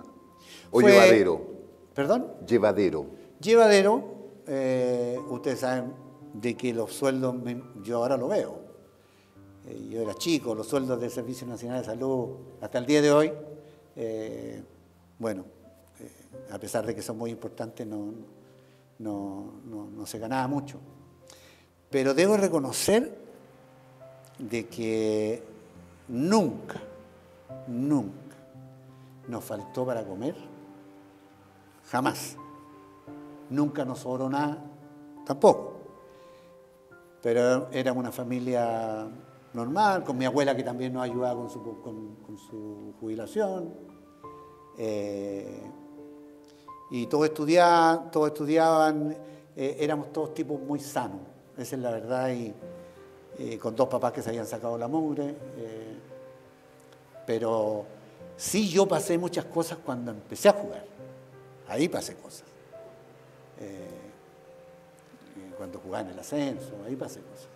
¿O Fue- llevadero? ¿Perdón? Llevadero. Llevadero, eh, ustedes saben de que los sueldos, me- yo ahora lo veo. Eh, yo era chico, los sueldos del Servicio Nacional de Salud, hasta el día de hoy, eh, bueno, a pesar de que son muy importantes, no, no, no- no se ganaba mucho. Pero debo reconocer de que nunca, nunca nos faltó para comer, jamás. Nunca nos sobró nada, tampoco. Pero era una familia normal, con mi abuela que también nos ayudaba con su, con, su jubilación. Eh, y todos estudiaban, todos estudiaban eh, éramos todos tipos muy sanos, esa es la verdad, y con dos papás que se habían sacado la mugre. pero sí yo pasé muchas cosas cuando empecé a jugar, ahí pasé cosas. cuando jugaba en el ascenso, ahí pasé cosas.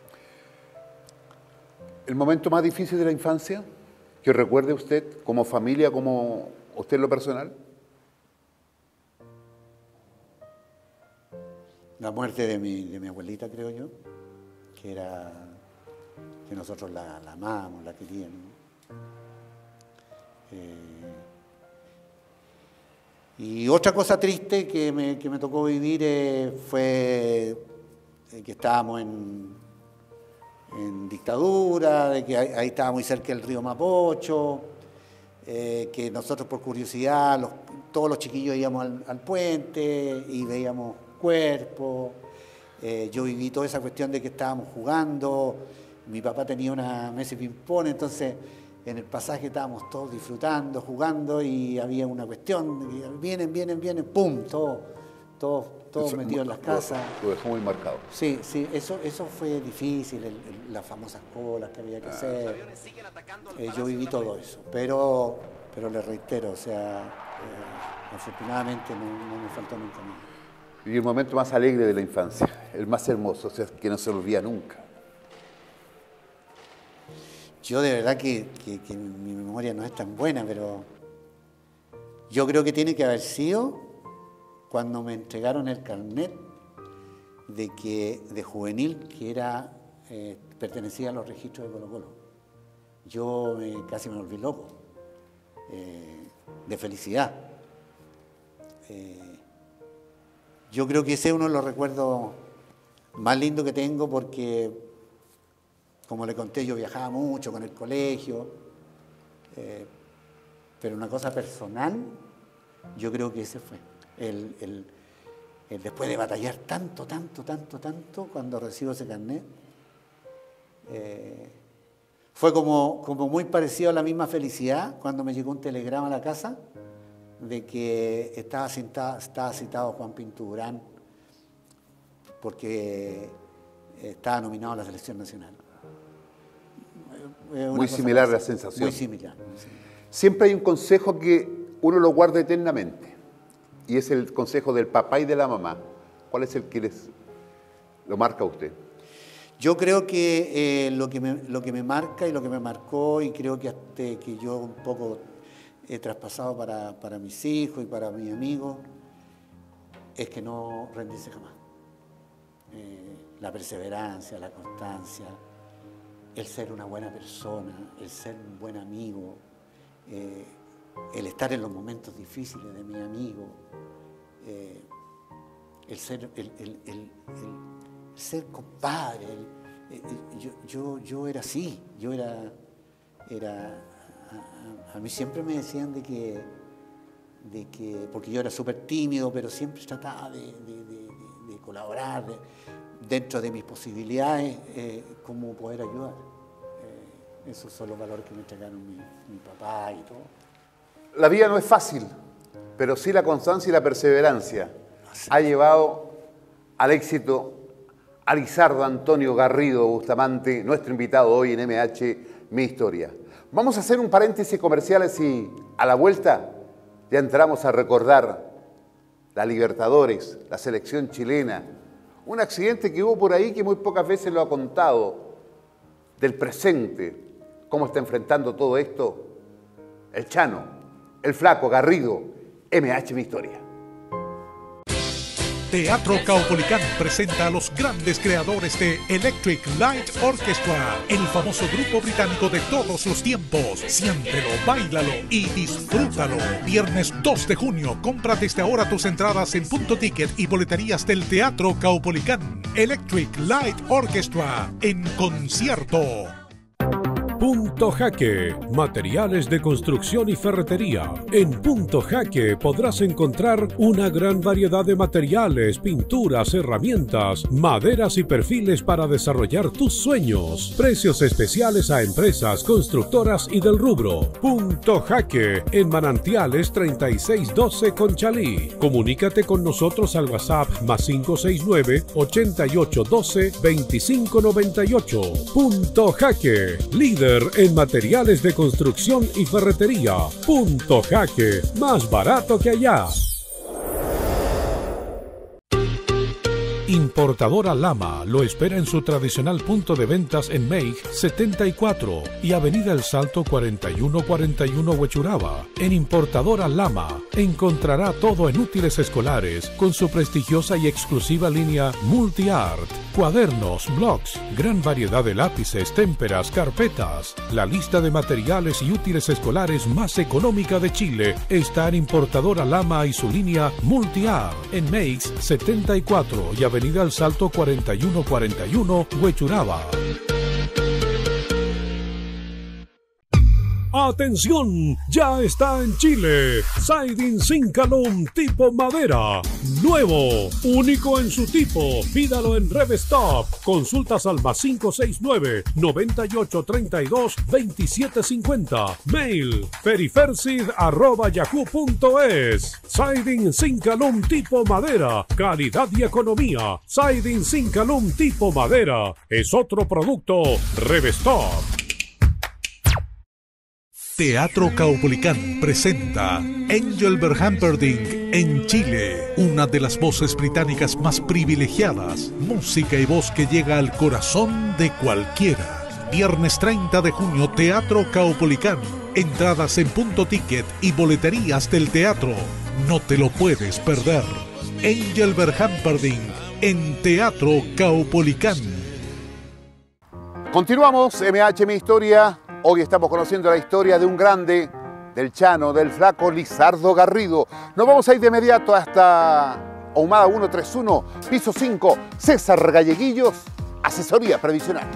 ¿El momento más difícil de la infancia que recuerde usted como familia, como usted en lo personal? La muerte de mi, abuelita, creo yo, que era que nosotros la, la amamos, la queríamos. Eh, y otra cosa triste que me, tocó vivir eh, fue eh, que estábamos en, dictadura, de que ahí, estaba muy cerca el río Mapocho, que nosotros por curiosidad, todos los chiquillos íbamos al, puente y veíamos cuerpos. Eh, yo viví toda esa cuestión de que estábamos jugando, mi papá tenía una mesa de ping-pong, entonces en el pasaje estábamos todos disfrutando, jugando y había una cuestión, vienen, vienen, vienen, pum, todo, todo todos metidos en las casas. Lo dejó muy marcado. Sí, sí, eso, eso fue difícil, las famosas colas que había que ah. hacer. Eh, yo viví todo eso, pero, pero le reitero, o sea, eh, afortunadamente no, me faltó nunca nada. Y el momento más alegre de la infancia, el más hermoso, o sea, que no se olvida nunca. Yo de verdad que, mi memoria no es tan buena, pero yo creo que tiene que haber sido cuando me entregaron el carnet de, que, de juvenil que era, eh, pertenecía a los registros de Colo Colo. Yo casi me volví loco, eh, de felicidad. Eh, yo creo que ese es uno de los recuerdos más lindos que tengo porque, como le conté, yo viajaba mucho con el colegio, pero una cosa personal, yo creo que ese fue el, después de batallar tanto, tanto, tanto, tanto, cuando recibo ese carnet, eh, fue como, como muy parecido a la misma felicidad cuando me llegó un telegrama a la casa de que estaba citado, estaba citado Juan Pinturán porque estaba nominado a la selección nacional. Muy similar la sensación. Muy similar. Siempre hay un consejo que uno lo guarda eternamente y es el consejo del papá y de la mamá. ¿Cuál es el que les lo marca a usted? Yo creo que, eh, lo, que me, lo que me marca y lo que me marcó, y creo que, hasta que yo un poco he traspasado para, mis hijos y para mis amigos, es que no rendirse jamás. Eh, la perseverancia, la constancia, el ser una buena persona, el ser un buen amigo, eh, el estar en los momentos difíciles de mi amigo, eh, el, ser, el, ser compadre. yo, yo, era así, yo era, era a, mí siempre me decían de que, de que porque yo era súper tímido, pero siempre trataba de, colaborar dentro de mis posibilidades, eh, cómo poder ayudar. Eh, esos son los valores que me entregaron mi, mi papá y todo. La vida no es fácil, pero sí la constancia y la perseverancia ha llevado al éxito a Lizardo Antonio Garrido Bustamante, nuestro invitado hoy en MH Mi Historia. Vamos a hacer un paréntesis comerciales y a la vuelta ya entramos a recordar la Libertadores, la selección chilena, un accidente que hubo por ahí que muy pocas veces lo ha contado, del presente, cómo está enfrentando todo esto el Chano el flaco Garrido, MH Mi Historia. Teatro Caupolicán presenta a los grandes creadores de Electric Light Orchestra, el famoso grupo británico de todos los tiempos. Siéntelo, bailalo y disfrútalo. Viernes 2 de junio, compra desde ahora tus entradas en punto ticket y boleterías del Teatro Caupolicán. Electric Light Orchestra en concierto. Punto Jaque, materiales de construcción y ferretería. En Punto Jaque podrás encontrar una gran variedad de materiales, pinturas, herramientas, maderas y perfiles para desarrollar tus sueños. Precios especiales a empresas, constructoras y del rubro. Punto Jaque, en Manantiales 3612 Conchalí. Comunícate con nosotros al WhatsApp más 569 8812 2598. Punto Jaque, líder en materiales de construcción y ferretería. Punto Jaque, más barato que allá. Importadora Lama lo espera en su tradicional punto de ventas en Meij 74 y Avenida El Salto 4141 Huechuraba. En Importadora Lama encontrará todo en útiles escolares con su prestigiosa y exclusiva línea Multi-Art, cuadernos, blogs, gran variedad de lápices, témperas, carpetas. La lista de materiales y útiles escolares más económica de Chile está en Importadora Lama y su línea Multi-Art en Meij 74 y Avenida Avenida El Salto 4141, Huechuraba. ¡Atención! Ya está en Chile. Siding Calum tipo madera. Nuevo. Único en su tipo. Pídalo en Revestop. Consultas al más 569 9832 2750. Mail perifersid arroba yahoo.es. Siding Calum tipo madera. Calidad y economía. Siding Calum tipo madera. Es otro producto. Revestop. Teatro Caupolicán presenta Engelbert Humperdinck en Chile, una de las voces británicas más privilegiadas, música y voz que llega al corazón de cualquiera. Viernes 30 de junio, Teatro Caupolicán. Entradas en punto ticket y boleterías del teatro. No te lo puedes perder. Engelbert Humperdinck en Teatro Caupolicán. Continuamos, MH Mi Historia Hoy estamos conociendo la historia de un grande, del Chano, del flaco Lizardo Garrido. Nos vamos a ir de inmediato hasta Ahumada 131, piso 5, César Galleguillos, asesoría previsional.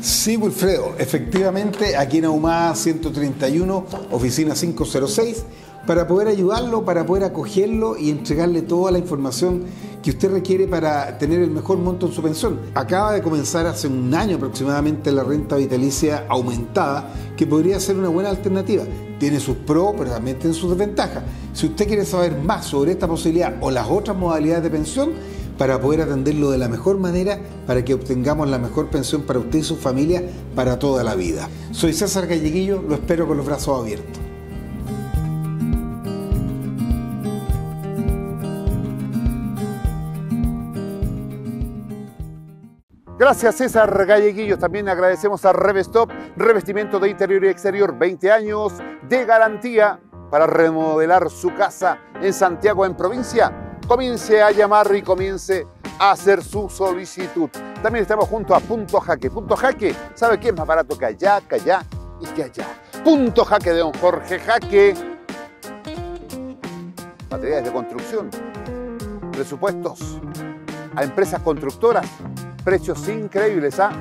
Sí, Wilfredo, efectivamente, aquí en Ahumada 131, oficina 506, para poder ayudarlo, para poder acogerlo y entregarle toda la información que usted requiere para tener el mejor monto en su pensión. Acaba de comenzar hace un año aproximadamente la renta vitalicia aumentada, que podría ser una buena alternativa. Tiene sus pros, pero también tiene sus desventajas. Si usted quiere saber más sobre esta posibilidad o las otras modalidades de pensión, para poder atenderlo de la mejor manera, para que obtengamos la mejor pensión para usted y su familia para toda la vida. Soy César Galleguillo, lo espero con los brazos abiertos. Gracias César Galleguillos. También agradecemos a Revestop, revestimiento de interior y exterior, 20 años de garantía para remodelar su casa en Santiago, en provincia. Comience a llamar y comience a hacer su solicitud. También estamos junto a Punto Jaque. Punto Jaque, ¿sabe qué es más barato que allá, que allá y que allá? Punto Jaque de don Jorge Jaque. Materiales de construcción, presupuestos a empresas constructoras precios increíbles ¿ah?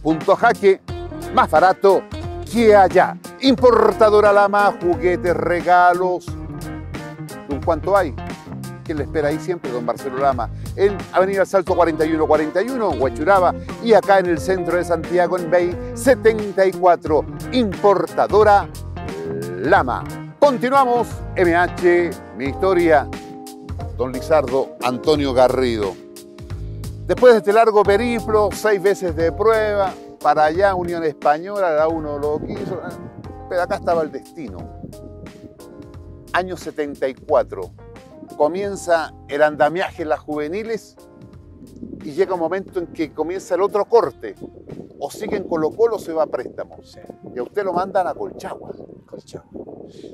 Punto Jaque, más barato que allá. Importadora Lama, juguetes, regalos. ¿Un cuánto hay? ¿Quién le espera ahí siempre? Don Marcelo Lama. En Avenida Salto 4141, Huachuraba. Y acá en el centro de Santiago, en Bay 74. Importadora Lama. Continuamos. MH, mi historia. Don Lizardo Antonio Garrido. Después de este largo periplo, seis veces de prueba, para allá Unión Española, la uno lo quiso, pero acá estaba el destino. Año 74, comienza el andamiaje en las juveniles y llega un momento en que comienza el otro corte. O siguen Colo Colo o se va a préstamo. Y a usted lo mandan a Colchagua. Colchagua.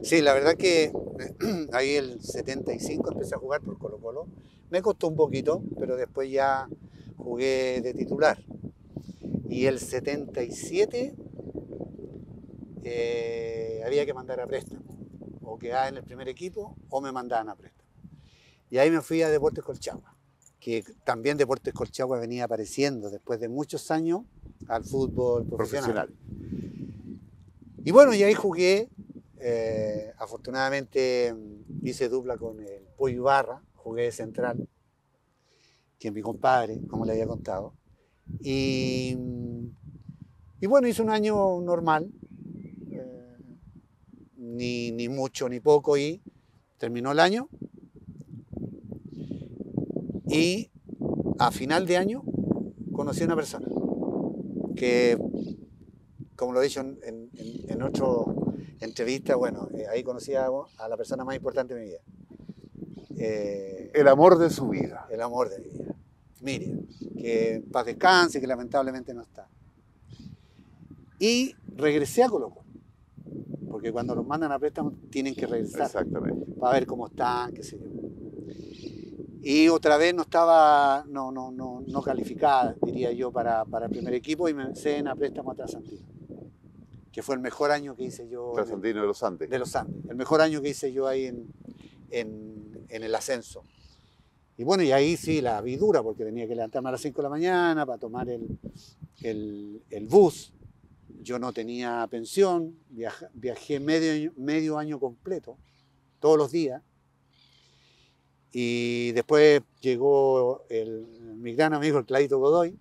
Sí, la verdad que (clears throat) ahí el 75 empecé a jugar por Colo Colo me costó un poquito, pero después ya jugué de titular. Y el 77 eh, había que mandar a préstamo. O quedaba en el primer equipo o me mandaban a préstamo. Y ahí me fui a Deportes Colchagua, que también Deportes Colchagua venía apareciendo después de muchos años al fútbol profesional. Profesional. Y bueno, y ahí jugué. eh, afortunadamente hice dupla con el Pollo Ibarra, jugué de central, que es mi compadre, como le había contado. Y, bueno, hice un año normal, eh, ni, mucho ni poco, y terminó el año. Y a final de año conocí a una persona que, como lo he dicho en, en, en- otra entrevista, bueno, eh, ahí conocí a la persona más importante de mi vida. Eh, El amor de su vida. el amor de mi vida. Miriam, que en paz descanse, que lamentablemente no está. Y regresé a Colo porque cuando los mandan a préstamo tienen que regresar Exactamente. para ver cómo están, qué sé yo. Y otra vez no estaba, no, no, no, no calificada, diría yo, para, para el primer equipo y me ceden a préstamo a Trasandino, que fue el mejor año que hice yo en el- Trasandino de los Andes. de los Andes, el mejor año que hice yo ahí en, en- en el ascenso. Y bueno, y ahí sí la vi dura porque tenía que levantarme a las 5 de la mañana para tomar el, el- bus. Yo no tenía pensión, viaja- viajé medio, medio año completo, todos los días. Y después llegó el- mi gran amigo, el Clarito Godoy,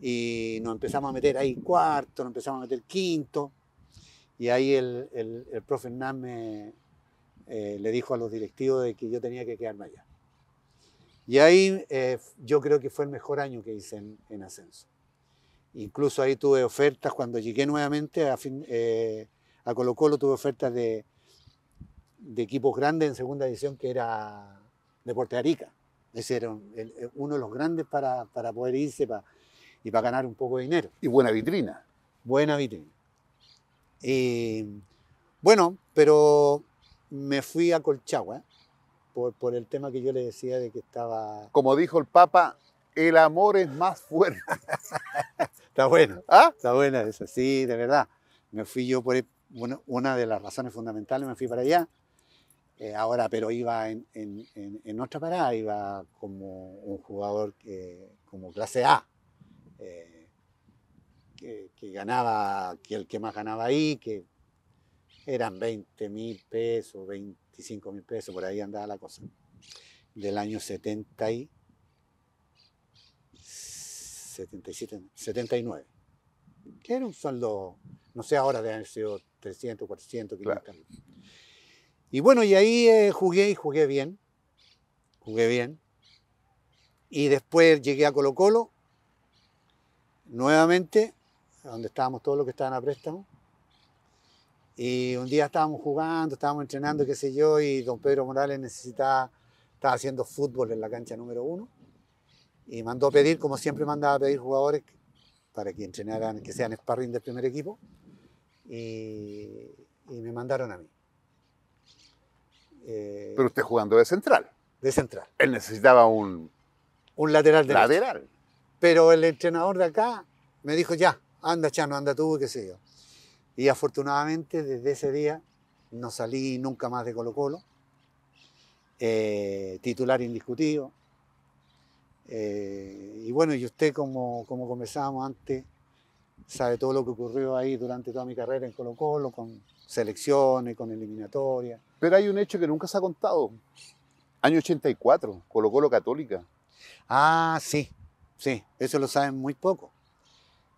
y nos empezamos a meter ahí cuarto, nos empezamos a meter quinto. Y ahí el, el, el profe Hernán me, eh, le dijo a los directivos de que yo tenía que quedarme allá. Y ahí eh, yo creo que fue el mejor año que hice en, en ascenso. Incluso ahí tuve ofertas, cuando llegué nuevamente a, fin- eh, a Colo Colo, tuve ofertas de, de equipos grandes en segunda división que era Deporte Arica. Ese era un- el- el- uno de los grandes para, para poder irse y para ganar un poco de dinero Y buena vitrina. buena vitrina. Y, bueno, pero me fui a Colchagua por, por el tema que yo le decía de que estaba... Como dijo el Papa, el amor es más fuerte. (laughs) Está bueno, ¿Ah? está buena esa, sí, de verdad. Me fui yo por una, una de las razones fundamentales, me fui para allá. Eh, ahora, pero iba en, en- en- en otra parada, iba como un jugador que, como clase A, eh, que, que ganaba, que el que más ganaba ahí, que eran 20 mil pesos, 25 mil pesos, por ahí andaba la cosa, del año 70 y 77, 79, que era un sueldo, no sé ahora, de haber sido 300, 400, 500. Claro. Y bueno, y ahí eh, jugué y jugué bien, jugué bien. Y después llegué a Colo Colo, nuevamente, donde estábamos todos los que estaban a préstamo. Y un día estábamos jugando, estábamos entrenando, qué sé yo, y don Pedro Morales necesitaba, estaba haciendo fútbol en la cancha número uno. Y mandó a pedir, como siempre mandaba a pedir jugadores para que entrenaran, que sean sparring del primer equipo. Y, y me mandaron a mí. Eh, Pero usted jugando de central. de central. Él necesitaba un Un lateral derecho. lateral. Pero el entrenador de acá me dijo, ya, anda Chano, anda tú, qué sé yo. Y afortunadamente desde ese día no salí nunca más de Colo Colo. Eh, titular indiscutido. Eh, y bueno, y usted como, como conversábamos antes, sabe todo lo que ocurrió ahí durante toda mi carrera en Colo Colo, con selecciones, con eliminatorias. Pero hay un hecho que nunca se ha contado. Año 84, Colo Colo Católica. Ah, sí, sí, eso lo saben muy poco.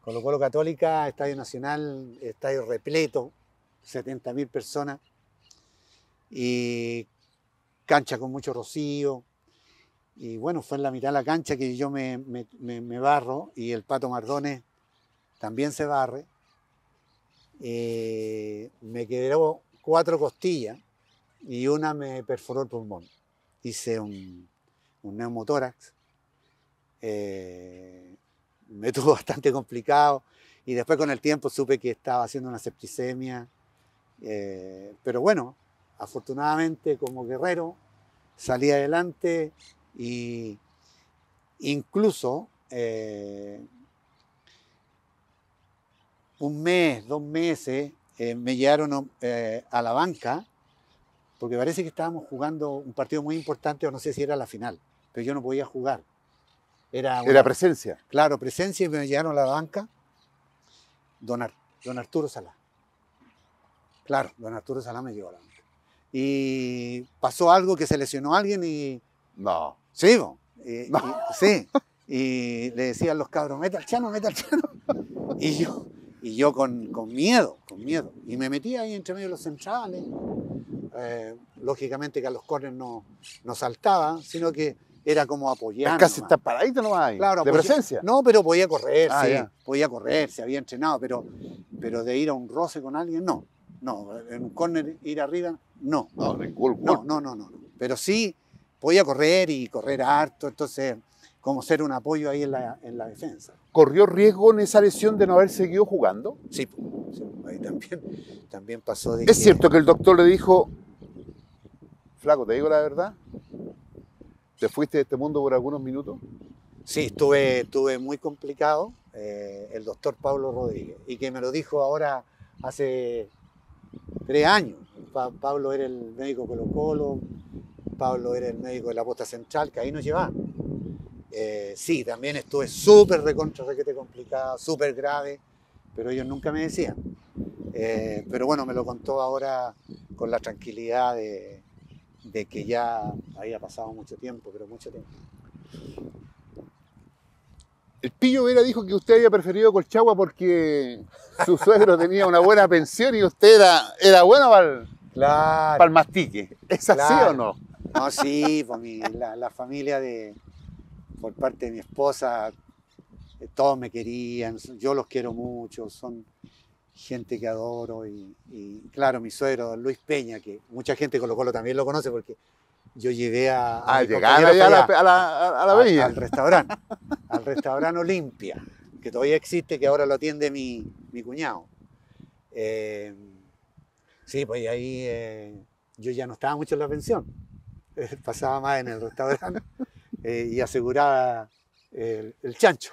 Colo Colo Católica, Estadio Nacional, estadio repleto, 70.000 personas, y cancha con mucho rocío. Y bueno, fue en la mitad de la cancha que yo me, barro y el Pato Mardones también se barre. Eh, me quedó cuatro costillas y una me perforó el pulmón. Hice un, un neumotórax. Eh, me (laughs) tuvo bastante complicado y después con el tiempo supe que estaba haciendo una septicemia. eh, pero bueno, afortunadamente como guerrero salí adelante y incluso eh, un mes, dos meses, eh, me llevaron eh, a la banca porque parece que estábamos jugando un partido muy importante, o no sé si era la final, pero yo no podía jugar. Era, presencia. Claro, presencia y me llegaron a la banca don, Ar- don Arturo Salá. Claro, don Arturo Salá me llevó a la banca. Y pasó algo que se lesionó a alguien y... No. Sí, bo, y, y- sí. Y le decían los cabros, meta al chano, meta al chano. Y yo, y yo con, con miedo, con miedo. Y me metí ahí entre medio de los centrales. Eh, lógicamente que a los corners no, no saltaba, sino que era como apoyar. Es casi nomás. está paradito nomás ahí. Claro, de podía- presencia. No, pero podía correr, Ah, sí. ya. Podía correr, se había entrenado, pero, pero de ir a un roce con alguien, no. No, en un córner ir arriba, no. No, No, no, no, no. no. Pero sí podía correr y correr harto, entonces como ser un apoyo ahí en la, en la defensa. ¿Corrió riesgo en esa lesión de no haber seguido jugando? Sí, sí, ahí también, también pasó de ¿Es que- cierto que el doctor le dijo, flaco, te digo la verdad? ¿Te fuiste de este mundo por algunos minutos? Sí, estuve, estuve muy complicado, eh, el doctor Pablo Rodríguez, y que me lo dijo ahora hace tres años. Pa- Pablo era el médico Colo Colo, Pablo era el médico de la posta central, que ahí nos llevaban. Eh, sí, también estuve súper recontra, requete complicado, súper grave, pero ellos nunca me decían. Eh, pero bueno, me lo contó ahora con la tranquilidad de, de que ya había pasado mucho tiempo, pero mucho tiempo. El Pillo Vera dijo que usted había preferido Colchagua porque su suegro tenía una buena pensión y usted era, era bueno para el, Claro. mastique. ¿Es así Claro. o no? No, sí, pues mi- la, la familia de, por parte de mi esposa, eh, todos me querían, yo los quiero mucho, son gente que adoro y, y, claro, mi suegro, Luis Peña, que mucha gente de Colo Colo también lo conoce porque yo llegué a... a Ah, mis llegar compañeros allá a la, a la, a la al- restaurante, al restaurante Olimpia, que todavía existe, que ahora lo atiende mi, mi cuñado. Eh, sí, pues ahí eh, yo ya no estaba mucho en la pensión, (laughs) pasaba más en el restaurante (laughs) eh, y aseguraba el, el chancho.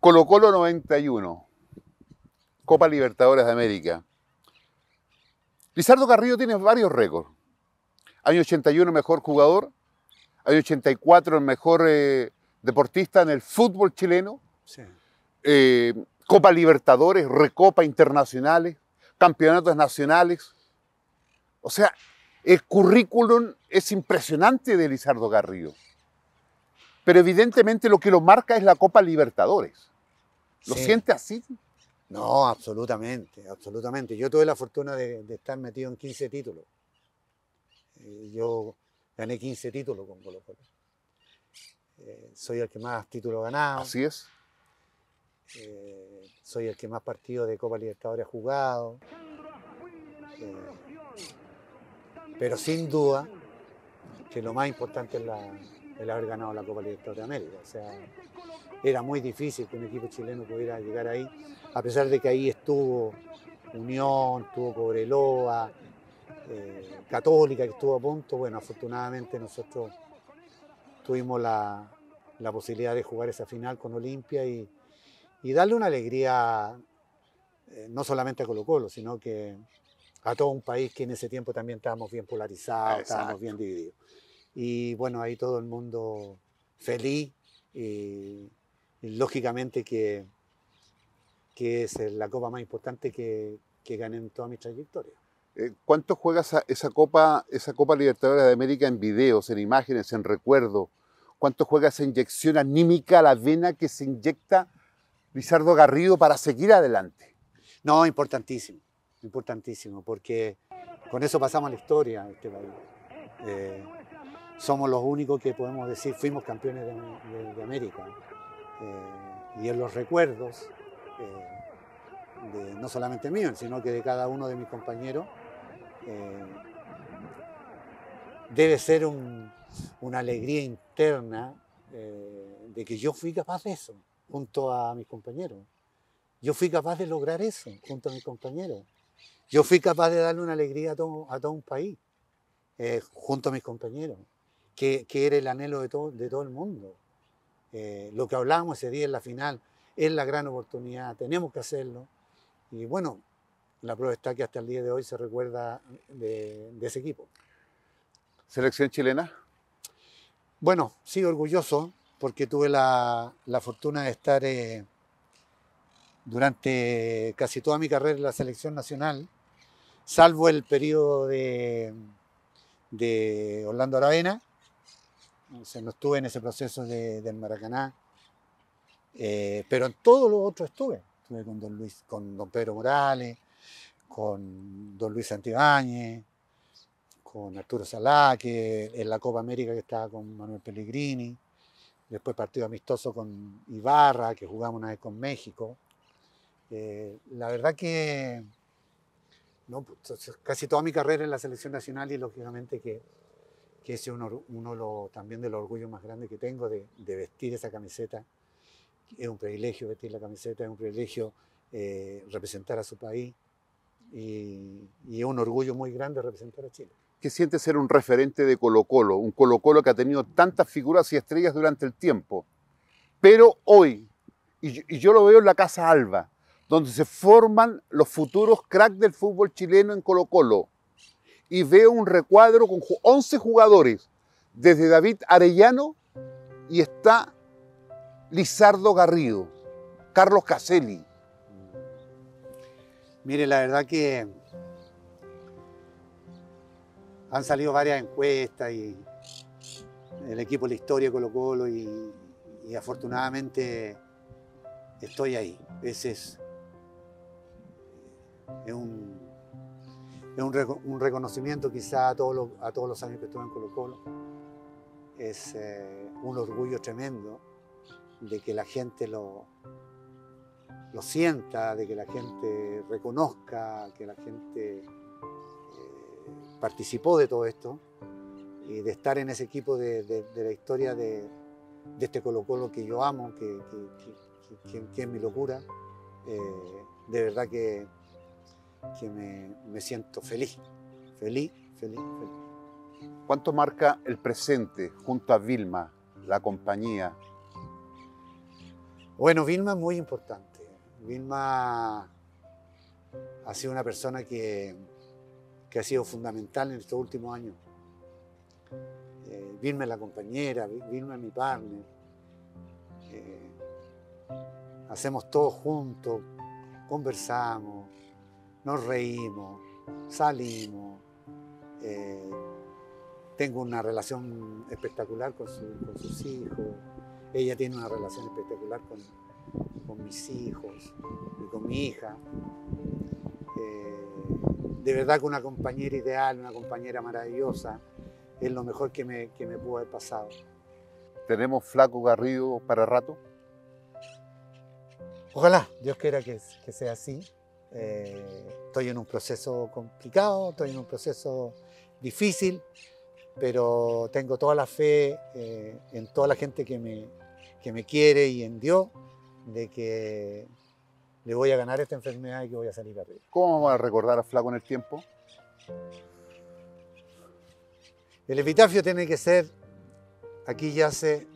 Colo Colo 91. Copa Libertadores de América. Lizardo Carrillo tiene varios récords. Año 81 mejor jugador. Año 84 el mejor eh, deportista en el fútbol chileno. Sí. eh, Copa Libertadores, Recopa Internacionales, campeonatos nacionales. O sea, el currículum es impresionante de Lizardo Garrido. Pero evidentemente lo que lo marca es la Copa Libertadores. ¿Lo Sí. siente así? No, absolutamente, absolutamente. Yo tuve la fortuna de, de estar metido en 15 títulos. Eh, yo gané 15 títulos con Colo Colo. Eh, soy el que más títulos ganado. Así es. Eh, soy el que más partidos de Copa Libertadores ha jugado. Pero sin duda que lo más importante es la- el haber ganado la Copa Libertadores de América. O sea, era muy difícil que un equipo chileno pudiera llegar ahí, a pesar de que ahí estuvo Unión, estuvo Cobreloa, eh, Católica que estuvo a punto. Bueno, afortunadamente nosotros tuvimos la, la posibilidad de jugar esa final con Olimpia y, y darle una alegría eh, no solamente a Colo Colo, sino que a todo un país que en ese tiempo también estábamos bien polarizados, Exacto. estábamos bien divididos. Y bueno, ahí todo el mundo feliz y, y lógicamente que, que es la copa más importante que, que gané en toda mi trayectoria. Eh, ¿Cuánto juega esa, esa Copa, esa Copa Libertadores de América en videos, en imágenes, en recuerdo? ¿Cuánto juega esa inyección anímica a la vena que se inyecta Lizardo Garrido para seguir adelante? No, importantísimo, importantísimo, porque con eso pasamos a la historia de este país. Eh, somos los únicos que podemos decir fuimos campeones de, de- de América. Eh, y en los recuerdos, eh, no solamente míos, sino que de cada uno de mis compañeros, eh, debe ser un- una alegría interna eh, de que yo fui capaz de eso, junto a mis compañeros. Yo fui capaz de lograr eso junto a mis compañeros. Yo fui capaz de darle una alegría a todo, un país, junto a mis compañeros, que, era el anhelo de todo, de todo el mundo. Lo que hablábamos ese día en la final es la gran oportunidad, tenemos que hacerlo. Y bueno, la prueba está que hasta el día de hoy se recuerda de, de ese equipo. ¿Selección chilena? Bueno, sí, orgulloso, porque tuve la, la fortuna de estar eh, durante casi toda mi carrera en la selección nacional, salvo el periodo de, de Orlando Aravena, o sea, no estuve en ese proceso de- del Maracaná, eh, pero en todo lo otro estuve. Estuve con don Luis, con don Pedro Morales, con don Luis Santibáñez, con Arturo Salá, que en la Copa América que estaba con Manuel Pellegrini, después partido amistoso con Ibarra, que jugamos una vez con México. Eh, la verdad que no, pues, casi toda mi carrera en la selección nacional y lógicamente que, que ese es uno, uno lo- también de los orgullos más grandes que tengo de, de vestir esa camiseta. Es un privilegio vestir la camiseta, es un privilegio eh, representar a su país y, es un orgullo muy grande representar a Chile. ¿Qué siente ser un referente de Colo Colo? Un Colo Colo que ha tenido tantas figuras y estrellas durante el tiempo. Pero hoy, y yo, lo veo en la Casa Alba, donde se forman los futuros cracks del fútbol chileno en Colo Colo, y veo un recuadro con ju- 11 jugadores, desde David Arellano y está Lizardo Garrido, Carlos Caselli. Mire, la verdad que han salido varias encuestas y el equipo de la historia Colo Colo y, afortunadamente estoy ahí. Ese es, es un, es un, reco- un reconocimiento quizá a todos, los, a años que estuve en Colo Colo. Es eh, un orgullo tremendo de que la gente lo, lo sienta, de que la gente reconozca, que la gente eh, participó de todo esto y de estar en ese equipo de, de- de la historia de, este Colo Colo que yo amo, que, que- que- que- es mi locura. Eh, de verdad que, que me, me siento feliz, feliz, feliz, feliz. ¿Cuánto marca el presente junto a Vilma, la compañía? Bueno, Vilma es muy importante. Vilma ha sido una persona que, ha sido fundamental en estos últimos años. Eh, Vilma es la compañera, Vi- Vilma es mi partner. Eh, hacemos todo juntos, conversamos, nos reímos, salimos. Eh, tengo una relación espectacular con, su- con sus hijos. Ella tiene una relación espectacular con, con mis hijos y con mi hija. Eh, de verdad que una compañera ideal, una compañera maravillosa, es lo mejor que me, que me pudo haber pasado. ¿Tenemos Flaco Garrido para rato? Ojalá, Dios quiera que, que sea así. Eh, estoy en un proceso complicado, estoy en un proceso difícil, pero tengo toda la fe eh, en toda la gente que me, que me quiere y en Dios de que le voy a ganar esta enfermedad y que voy a salir arriba. ¿Cómo vamos a recordar a Flaco en el tiempo? El epitafio tiene que ser, aquí yace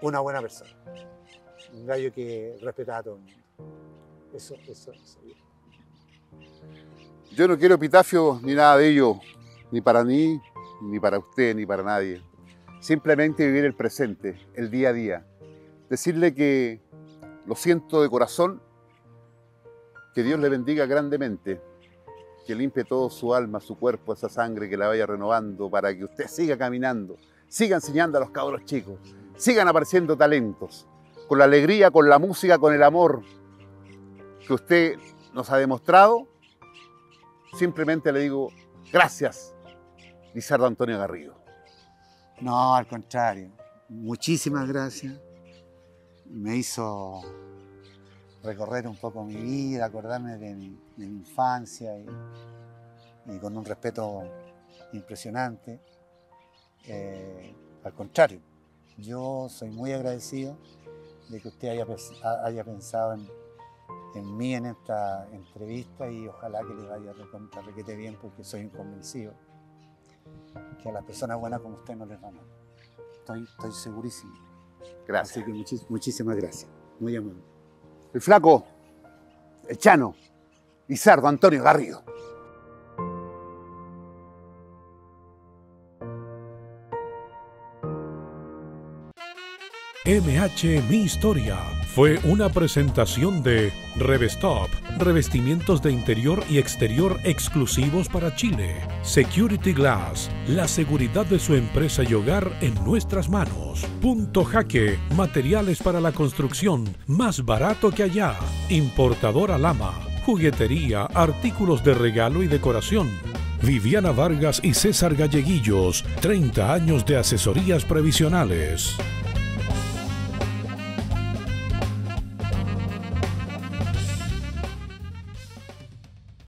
una buena persona, un gallo que respetaba a todo el mundo. Eso, eso, eso. Yo no quiero epitafio ni nada de ello, ni para mí, ni para usted, ni para nadie. Simplemente vivir el presente, el día a día. Decirle que lo siento de corazón, que Dios le bendiga grandemente, que limpie todo su alma, su cuerpo, esa sangre, que la vaya renovando para que usted siga caminando, siga enseñando a los cabros chicos, sigan apareciendo talentos, con la alegría, con la música, con el amor que usted nos ha demostrado simplemente le digo gracias, Lizardo Antonio Garrido. No, al contrario. Muchísimas gracias. Me hizo recorrer un poco mi vida, acordarme de mi, infancia y, con un respeto impresionante. Eh, al contrario, yo soy muy agradecido de que usted haya pensado en, en mí en esta entrevista y ojalá que le vaya recontra requete bien porque soy un convencido que a las personas buenas como usted no les va mal. Estoy, estoy segurísimo. Gracias. Así que muchis- muchísimas gracias. Muy amable. El flaco, el Chano, Lizardo Antonio Garrido. MH Mi Historia fue una presentación de Revestop, revestimientos de interior y exterior exclusivos para Chile. Security Glass, la seguridad de su empresa y hogar en nuestras manos. Punto Jaque, materiales para la construcción, más barato que allá. Importadora Lama, juguetería, artículos de regalo y decoración. Viviana Vargas y César Galleguillos, 30 años de asesorías previsionales.